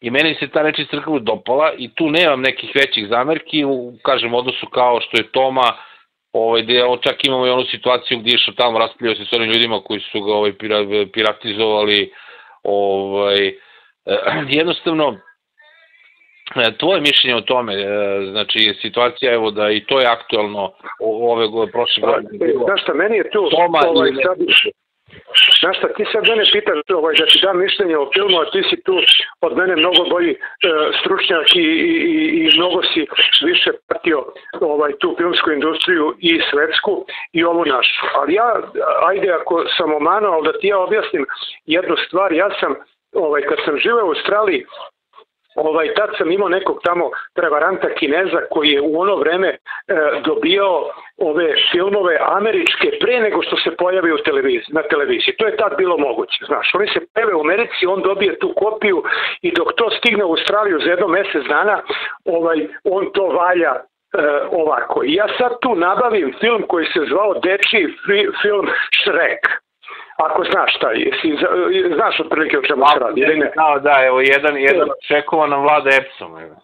I meni se ta nečista krv dopala i tu nemam nekih većih zamerki, u, kažem, odnosu kao što je Toma, ovaj, gde čak imamo i onu situaciju gdje je što tamo raspljio se s onim ljudima koji su ga ovaj, piratizovali, ovaj, jednostavno, e, tvoje mišljenje o tome, e, znači situacija evo da i to je aktualno ove godine, prošle godine. Znaš šta, meni je tu, Toma ovaj, sad, Znaš šta, ti sad mene pitaš ovaj, da ti dam mišljenje o filmu, a ti si tu od mene mnogo bolji e, stručnjak i, i, i mnogo si više pratio ovaj, tu filmsku industriju i svetsku i ovu našu. Ali ja, ajde ako sam omanao, da ti ja objasnim jednu stvar, ja sam ovaj, kad sam živeo u Australiji, ovaj, tad sam imao nekog tamo prevaranta kineza koji je u ono vreme e, dobio ove filmove američke pre nego što se pojavi u televiziji, na televiziji. To je tad bilo moguće. Znaš, oni se pojave u Americi, on dobije tu kopiju i dok to stigne u Australiju za jedno mesec dana, ovaj, on to valja e, ovako. I ja sad tu nabavim film koji se zvao Deči film Shrek Ako znaš šta je, si, znaš otprilike o čemu se radi, ili ne? Da, da, evo, jedan, jedan čekovan nam vlada Epsom, evo.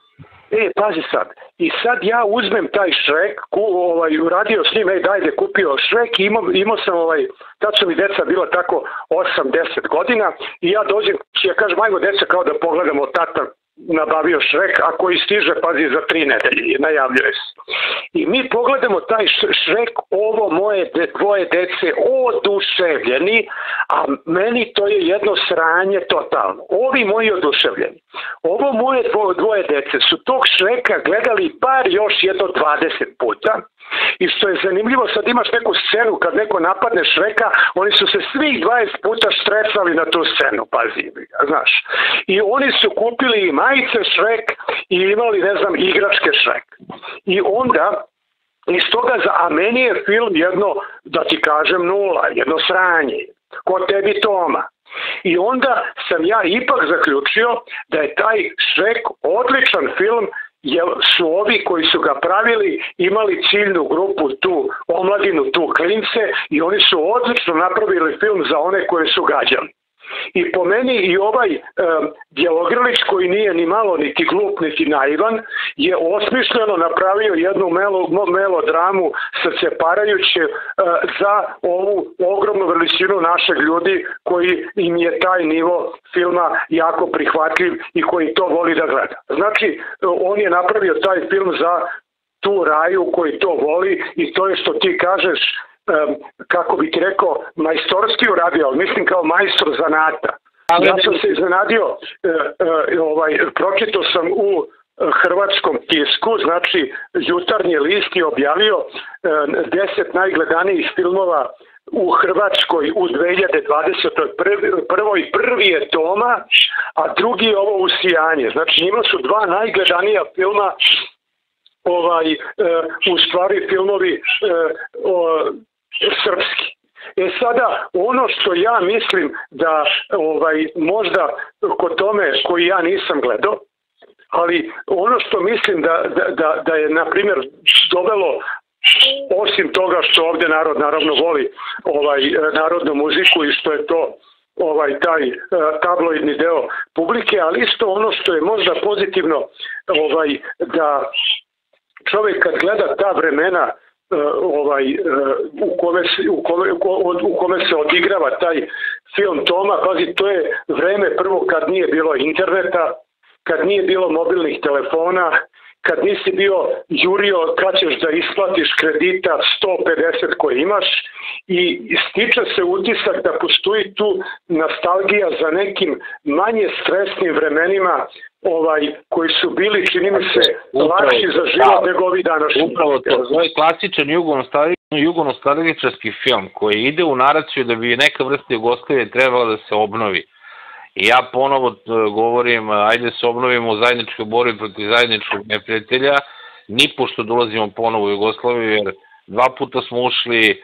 E, pazi sad. I sad ja uzmem taj Shrek, ku, ovaj, uradio s njim, ej, dajde, kupio Shrek i imao, imao sam, ovaj, tad su mi deca bila tako 8-10 godina i ja dođem, ja kažem, ajmo deca kao da pogledamo tata nabavio Šrek, a koji stiže, pazi, za tri nedelje, najavljuje se. I mi pogledamo taj Šrek, ovo moje dvoje dece, oduševljeni, a meni to je jedno sranje totalno. Ovi moji oduševljeni, ovo moje dvoje dece su tog Šreka gledali bar još jedno 20 puta, I što je zanimljivo, sad imaš neku scenu kad neko napadne Šreka, oni su se svih 20 puta štresali na tu scenu, pazi, znaš. I oni su kupili i majice Šrek i imali, ne znam, igračke Šrek. I onda iz toga, za, a meni je film jedno, da ti kažem, nula, jedno sranje. Ko tebi Toma? I onda sam ja ipak zaključio da je taj Šrek odličan film jer su ovi koji su ga pravili imali ciljnu grupu tu omladinu, tu klince i oni su odlično napravili film za one koje su gađali. I po meni i ovaj Bjelogrlić koji nije ni malo niti glup niti naivan je osmišljeno napravio jednu melo, melodramu srceparajuće e, za ovu ogromnu veličinu našeg ljudi koji im je taj nivo filma jako prihvatljiv i koji to voli da gleda. Znači, on je napravio taj film za tu raju koji to voli i to je što ti kažeš kako bi ti rekao, majstorski uradio, ali mislim kao majstor zanata. Ja sam se iznenadio, e, e, ovaj, pročito sam u hrvatskom tisku, znači jutarnji list je objavio e, deset najgledanijih filmova u Hrvatskoj u 2020. Prvi, prvoj prvi je Toma, a drugi je ovo Usijanje. Znači ima su dva najgledanija filma ovaj, e, u stvari filmovi e, o, srpski. E sada, ono što ja mislim da ovaj možda kod tome koji ja nisam gledao, ali ono što mislim da, da, da, da je, na primjer, dovelo osim toga što ovde narod naravno voli ovaj narodnu muziku i što je to ovaj taj uh, tabloidni deo publike, ali isto ono što je možda pozitivno ovaj da čovjek kad gleda ta vremena E, ovaj e, u kome se u kome u kome se odigrava taj film Toma, pazi to je vreme prvo kad nije bilo interneta, kad nije bilo mobilnih telefona, kad nisi bio jurio kad ćeš da isplatiš kredita 150 koje imaš i stiče se utisak da postoji tu nostalgija za nekim manje stresnim vremenima ovaj koji su bili čini mi se lakši za život da, nego ovi današnji. Upravo to, to je klasičan jugonostalgičarski film koji ide u naraciju da bi neka vrsta Jugoslavije trebala da se obnovi. I ja ponovo e, govorim, ajde se obnovimo u zajedničkoj borbi protiv zajedničkog neprijatelja, ni pošto dolazimo ponovo u Jugoslaviju, jer dva puta smo ušli, e,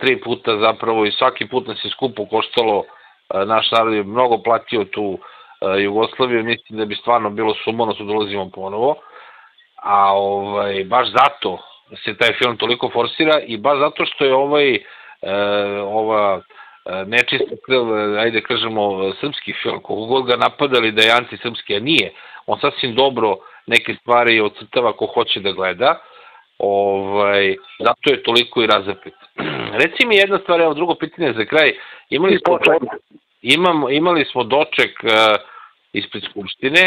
tri puta zapravo i svaki put nas je skupo koštalo, e, naš narod je mnogo platio tu Jugoslaviju, mislim da bi stvarno bilo sumano da dolazimo ponovo, a ovaj, baš zato se taj film toliko forsira i baš zato što je ovaj, e, ova nečisto krv, ajde kažemo, srpski film, kogu god ga napadali da je antisrpski, a nije, on sasvim dobro neke stvari ocrtava ko hoće da gleda, ovaj, zato je toliko i razapet. Reci mi jedna stvar, evo drugo pitanje za kraj, imali smo, imam, imali smo doček uh, ispred Skupštine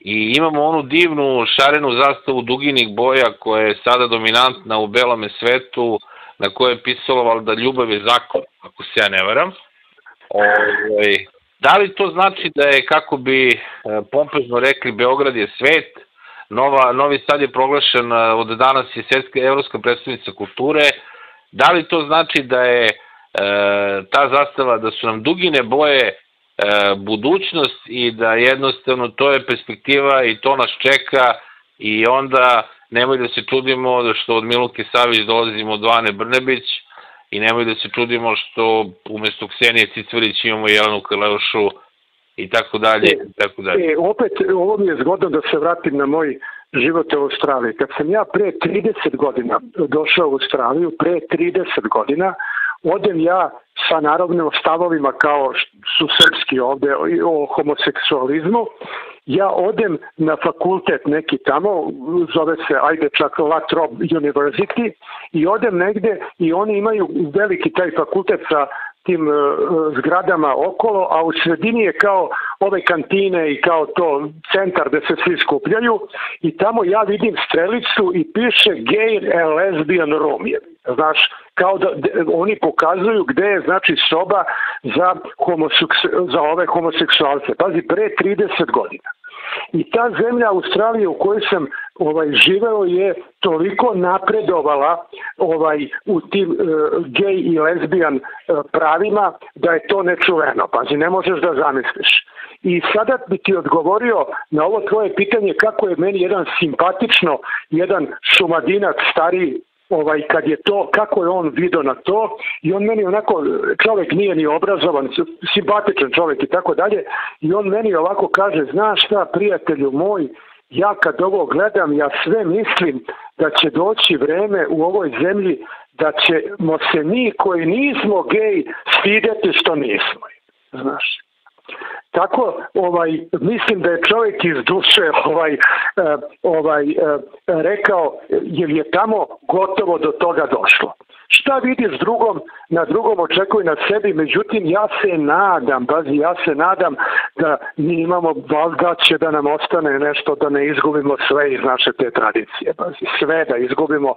i imamo onu divnu šarenu zastavu duginih boja koja je sada dominantna u belome svetu, na koje je pisalo da ljubav je zakon, ako se ja ne varam. Ove, ovaj, da li to znači da je, kako bi e, pompezno rekli, Beograd je svet, Nova, Novi Sad je proglašen, e, od danas je svetska evropska predstavnica kulture, da li to znači da je ta zastava, da su nam dugine boje e, budućnost i da jednostavno to je perspektiva i to nas čeka i onda nemoj da se čudimo što od Miluke Savić dolazimo od Vane Brnebić i nemoj da se čudimo što umesto Ksenije Cicvarić imamo Jelenu Krleušu i tako dalje, i tako dalje. E, opet, ovo mi je zgodno da se vratim na moj život u Australiji. Kad sam ja pre 30 godina došao u Australiju, pre 30 godina, odem ja sa naravno stavovima kao su srpski ovde o homoseksualizmu ja odem na fakultet neki tamo, zove se, ajde čak La Trobe University, i odem negde i oni imaju veliki taj fakultet sa tim uh, zgradama okolo, a u sredini je kao ove kantine i kao to centar gde se svi skupljaju i tamo ja vidim strelicu i piše gay and lesbian room. Znaš, kao da oni pokazuju gde je znači soba za, za ove homoseksualce. Pazi, pre 30 godina. I ta zemlja Australije u kojoj sam ovaj živeo je toliko napredovala ovaj u tim uh, gej i lesbijan uh, pravima da je to nečuveno. Pazi, ne možeš da zamisliš. I sada bi ti odgovorio na ovo tvoje pitanje kako je meni jedan simpatično, jedan šumadinac stari ovaj kad je to kako je on video na to i on meni onako čovjek nije ni obrazovan simpatičan čovjek i tako dalje i on meni ovako kaže znaš šta prijatelju moj ja kad ovo gledam ja sve mislim da će doći vreme u ovoj zemlji da ćemo se mi koji nismo gej stideti što nismo. Znaš Tako ovaj mislim da je čovjek iz duše ovaj eh, ovaj eh, rekao jer je tamo gotovo do toga došlo. Šta vidiš drugom, na drugom očekuj na sebi, međutim ja se nadam, bazi, ja se nadam da mi imamo valjda će da nam ostane nešto, da ne izgubimo sve iz naše te tradicije, bazi, sve da izgubimo,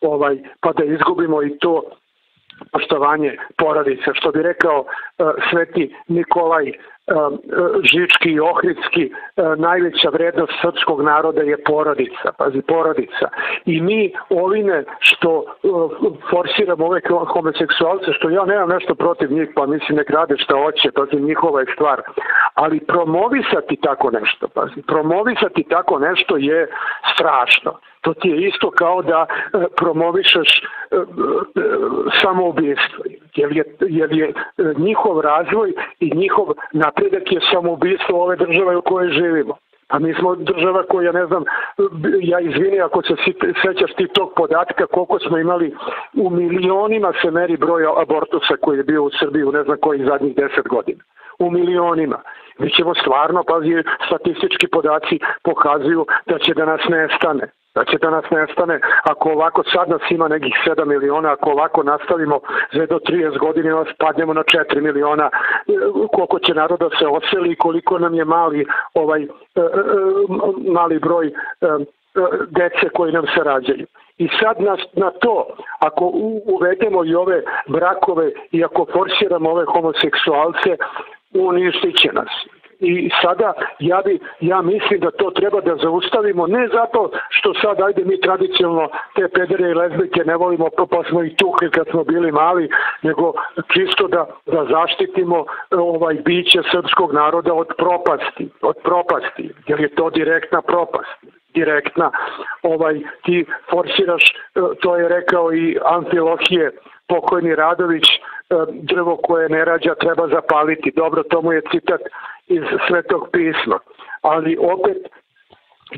ovaj, pa da izgubimo i to poštovanje porodice, što bi rekao uh, sveti Nikolaj Um, Žički i Ohridski, najveća vrednost srpskog naroda je porodica, pazi, porodica. I mi ovine što forsiramo ove homoseksualce, što ja nemam nešto protiv njih, pa mislim nek rade šta hoće, pazi, njihova je stvar. Ali promovisati tako nešto, pazi, promovisati tako nešto je strašno. To ti je isto kao da uh, promovišeš samoubistvo. Jer je, jer je njihov razvoj i njihov napredak je samoubistvo ove države u kojoj živimo. A mi smo država koja, ne znam, ja izvini ako se sećaš ti tog podatka koliko smo imali u milionima se meri broj abortusa koji je bio u Srbiji u ne znam kojih zadnjih deset godina. U milionima. Mi ćemo stvarno, pazi, statistički podaci pokazuju da će da nas nestane. Da će da nas nestane, ako ovako sad nas ima nekih 7 miliona, ako ovako nastavimo za do 30 godina nas padnemo na 4 miliona, koliko će naroda se oseli i koliko nam je mali ovaj e, e, mali broj e, dece koji nam se rađaju. I sad na, na to, ako uvedemo i ove brakove i ako forsiramo ove homoseksualce, uništit će nas i sada ja bi ja mislim da to treba da zaustavimo ne zato što sad ajde mi tradicionalno te pedere i lezbike ne volimo pa, pa smo i tukli kad smo bili mali nego čisto da, da zaštitimo ovaj biće srpskog naroda od propasti od propasti jer je to direktna propast direktna ovaj ti forsiraš to je rekao i Amfilohije pokojni Radović drvo koje ne rađa treba zapaliti. Dobro, to mu je citat iz Svetog pisma. Ali opet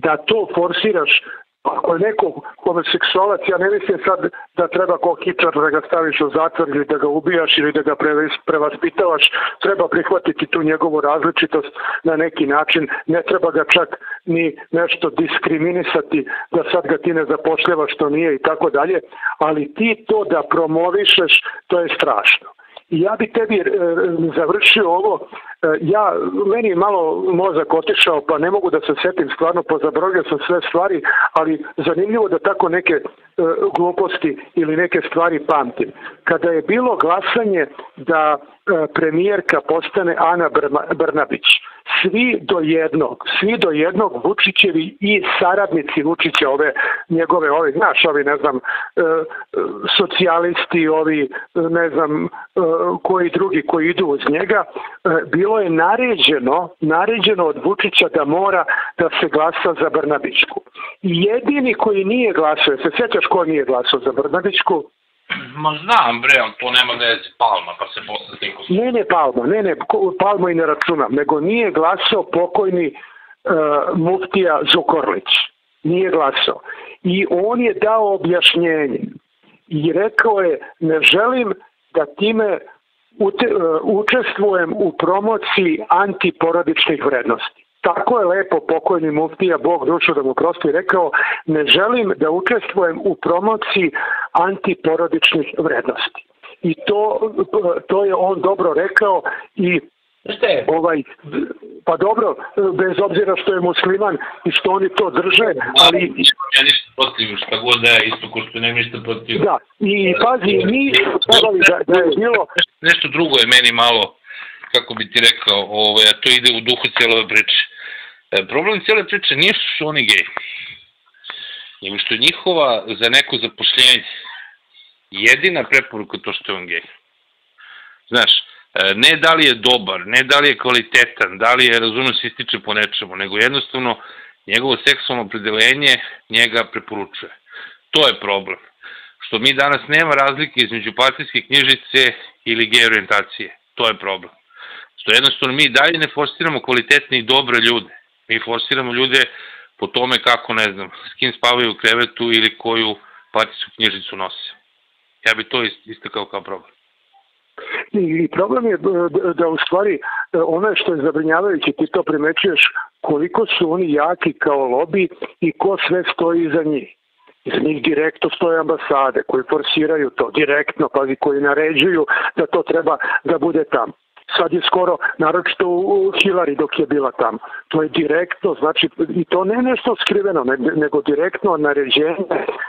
da to forsiraš ako je neko homoseksualac, ja ne mislim sad da treba ko hičar da ga staviš u zatvor ili da ga ubijaš ili da ga prevaspitavaš, treba prihvatiti tu njegovu različitost na neki način, ne treba ga čak ni nešto diskriminisati da sad ga ti ne zapošljava što nije i tako dalje, ali ti to da promovišeš, to je strašno. Ja bi tebi e, završio ovo, e, ja, meni je malo mozak otišao, pa ne mogu da se setim stvarno, pozaboravio sam sve stvari, ali zanimljivo da tako neke e, gluposti ili neke stvari pamtim. Kada je bilo glasanje da premijerka postane Ana Brnabić, svi do jednog, svi do jednog Vučićevi i saradnici Vučića ove njegove ove, znaš, ovi ne znam, e, socijalisti, ovi ne znam e, koji drugi koji idu uz njega, e, bilo je naređeno, naređeno od Vučića da mora da se glasa za Brnabićku. Jedini koji nije glasao, se sećaš ko nije glasao za Brnabićku? Ma znam, bre, on to nema veze, Palma, pa se posle tiku... Ne, ne, Palma, ne, ne, Palma i ne računam, nego nije glasao pokojni uh, muftija Zukorlić. Nije glasao. I on je dao objašnjenje i rekao je, ne želim da time uh, učestvujem u promociji antiporodičnih vrednosti. Tako je lepo pokojni muftija, Bog dušu da mu prosto rekao, ne želim da učestvujem u promociji antiporodičnih vrednosti. i to, to je on dobro rekao i je? Ovaj, pa dobro, bez obzira što je musliman i što oni to drže, ali... Ja ništa protiv, šta god da je, isto ko što nema ništa protiv. Da, i pazi, mi trebali da, da je bilo... Nešto drugo je meni malo, kako bi ti rekao, ovaj, a to ide u duhu cijele priče. E, problem cijele priče nije što su oni geji, nego što njihova za neko zapošljenje jedina preporuka to što je on gej. Znaš, E, ne da li je dobar, ne da li je kvalitetan, da li je, razumno, se ističe po nečemu, nego jednostavno njegovo seksualno opredelenje njega preporučuje. To je problem. Što mi danas nema razlike između partijske knjižice ili gej orientacije. To je problem. Što jednostavno mi dalje ne forsiramo kvalitetne i dobre ljude. Mi forsiramo ljude po tome kako, ne znam, s kim spavaju u krevetu ili koju partijsku knjižicu nose. Ja bi to istakao kao problem. I problem je da u stvari e, ono što je zabrinjavajuće, ti to primećuješ koliko su oni jaki kao lobi i ko sve stoji iza njih. Iza njih direktno stoje ambasade koji forsiraju to direktno, pazi, koji naređuju da to treba da bude tamo sad je skoro, naročito u Hillary dok je bila tamo. To je direktno, znači, i to ne nešto skriveno, nego direktno naređenje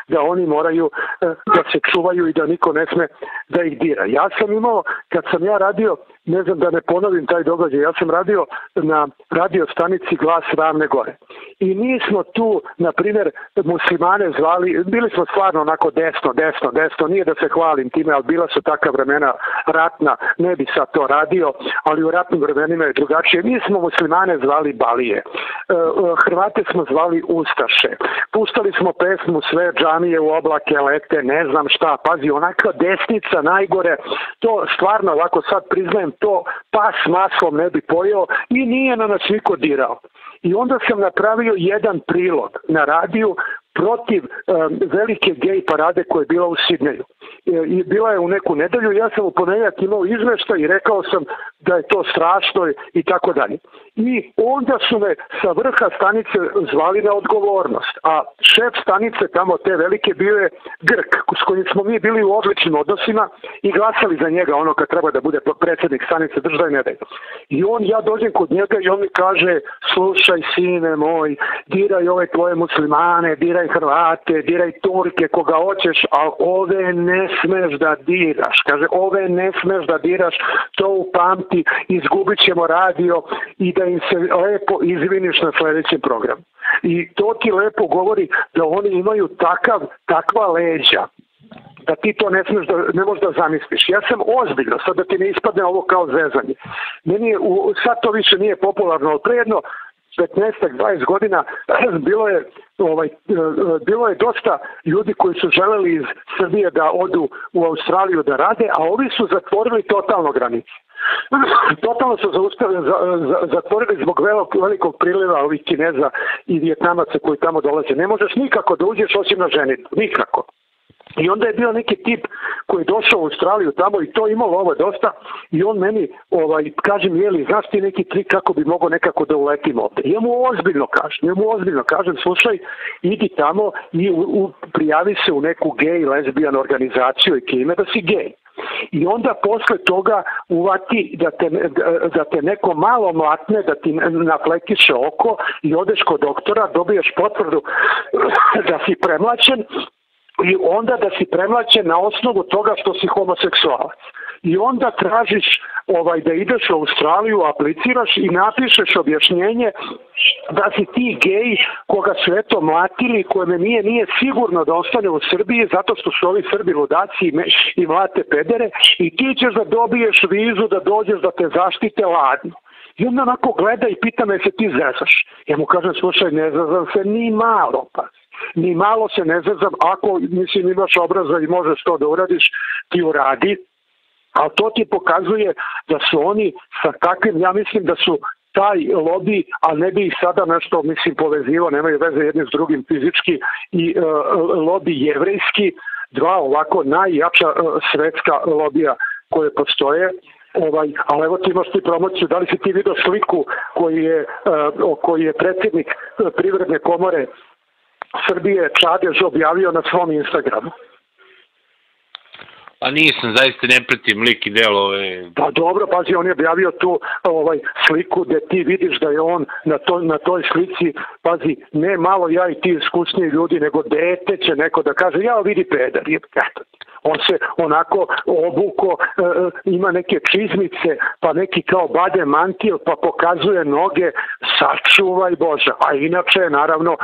da oni moraju e, da se čuvaju i da niko ne sme da ih dira. Ja sam imao, kad sam ja radio, ne znam da ne ponovim taj događaj, ja sam radio na radio stanici Glas Ravne Gore. I mi smo tu, na primjer, muslimane zvali, bili smo stvarno onako desno, desno, desno, nije da se hvalim time, ali bila su takva vremena ratna, ne bi sad to radio, ali u ratnim vremenima je drugačije. Mi smo muslimane zvali Balije, e, Hrvate smo zvali Ustaše, pustali smo pesmu sve džamije u oblake lete, ne znam šta, pazi, onaka desnica najgore, to stvarno ovako sad priznajem, to pas maslom ne bi pojeo i nije na nas niko dirao. I onda sam napravio jedan prilog na radiju protiv um, velike gej parade koja je bila u Sidneju. E, I bila je u neku nedelju, ja sam u ponedjeljak imao izveštaj i rekao sam da je to strašno i tako dalje. I onda su me sa vrha stanice zvali na odgovornost, a šef stanice tamo te velike bio je Grk, s kojim smo mi bili u odličnim odnosima i glasali za njega ono kad treba da bude predsednik stanice države nedelje. I on, ja dođem kod njega i on mi kaže, slušaj sine moj, diraj ove tvoje muslimane, diraj diraj Hrvate, diraj Turke, koga hoćeš, a ove ne smeš da diraš. Kaže, ove ne smeš da diraš, to upamti, izgubit ćemo radio i da im se lepo izviniš na sledećem programu. I to ti lepo govori da oni imaju takav, takva leđa, da ti to ne smeš da, ne možeš da zamisliš. Ja sam ozbiljno, sad da ti ne ispadne ovo kao zezanje. Meni je, u, sad to više nije popularno, ali pre jedno 15-20 godina bilo je ovaj, bilo je dosta ljudi koji su želeli iz Srbije da odu u Australiju da rade, a ovi su zatvorili totalno granice. Totalno su zaustavili, zatvorili zbog velikog, priliva ovih kineza i vjetnamaca koji tamo dolaze. Ne možeš nikako da uđeš osim na ženitu. Nikako. I onda je bio neki tip koji je došao u Australiju tamo i to imalo ovo dosta i on meni ovaj, kaže mi, jeli, znaš ti neki trik kako bi mogao nekako da uletim ovde? I ja mu ozbiljno kažem, ja mu ozbiljno kažem, slušaj, idi tamo i u, u, prijavi se u neku gej, lesbijan organizaciju i kime da si gej. I onda posle toga uvati da te, da te neko malo mlatne, da ti naflekiše oko i odeš kod doktora, dobiješ potvrdu da si premlačen i onda da si premlaćen na osnovu toga što si homoseksualac. I onda tražiš ovaj da ideš u Australiju, apliciraš i napišeš objašnjenje da si ti gej koga su eto mlatili, koje me nije, nije sigurno da ostane u Srbiji zato što su ovi Srbi ludaci i, i mlate pedere i ti ćeš da dobiješ vizu da dođeš da te zaštite ladno. I onda onako gleda i pita me se ti zezaš. Ja mu kažem, slušaj, ne zezam se ni malo, pa ni malo se ne zezam, ako mislim imaš obraza i možeš to da uradiš, ti uradi, ali to ti pokazuje da su oni sa takvim, ja mislim da su taj lobby, a ne bi ih sada nešto, mislim, povezivo, nemaju veze jedni s drugim fizički, i uh, lobby jevrejski, dva ovako najjača uh, svetska lobija koje postoje, ovaj, ali evo ti imaš ti promociju, da li si ti vidio sliku koji je, uh, koji je predsjednik privredne komore Srbije Čadež objavio na svom Instagramu. A nisam, zaista ne pratim lik i delo ove... Pa dobro, pazi, on je objavio tu ovaj, sliku gde ti vidiš da je on na, to, na toj slici, pazi, ne malo ja i ti iskusniji ljudi, nego dete će neko da kaže, ja vidi pedar, eto, on se onako obuko, e, e, ima neke čizmice, pa neki kao bade mantil, pa pokazuje noge, sačuvaj Bože. A inače je naravno e,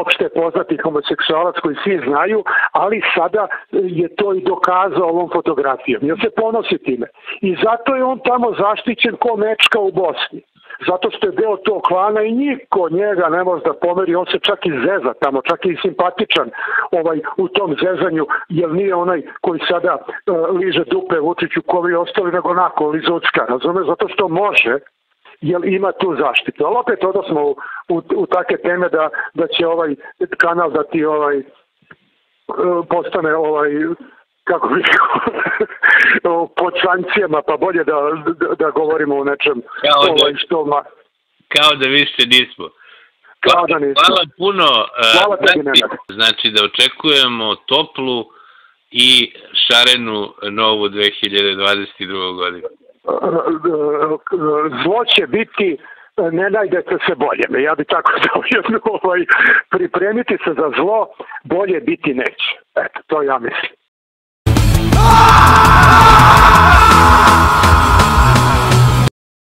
opšte poznati homoseksualac koji svi znaju, ali sada je to i dokazao ovom fotografijom. Jer se ponosi time. I zato je on tamo zaštićen ko mečka u Bosni zato što je deo tog klana i niko njega ne može da pomeri, on se čak i zeza tamo, čak i simpatičan ovaj, u tom zezanju, jer nije onaj koji sada uh, liže dupe Vučiću koji ostali, nego onako lizucka, razume, zato što može, jer ima tu zaštitu. Ali opet odnosno u, u, u take teme da, da će ovaj kanal da ti ovaj, e, postane ovaj kako bih pod sankcijama, pa bolje da, da, da govorimo o nečem kao da, ovaj, što ma... Kao da više nismo. Kao da nismo. Hvala puno. E, Hvala tebi, znači, znači da očekujemo toplu i šarenu novu 2022. godinu. Zlo će biti ne najdete se bolje. Ja bi tako da jednu ovaj, pripremiti se za zlo, bolje biti neće. Eto, to ja mislim. Ah!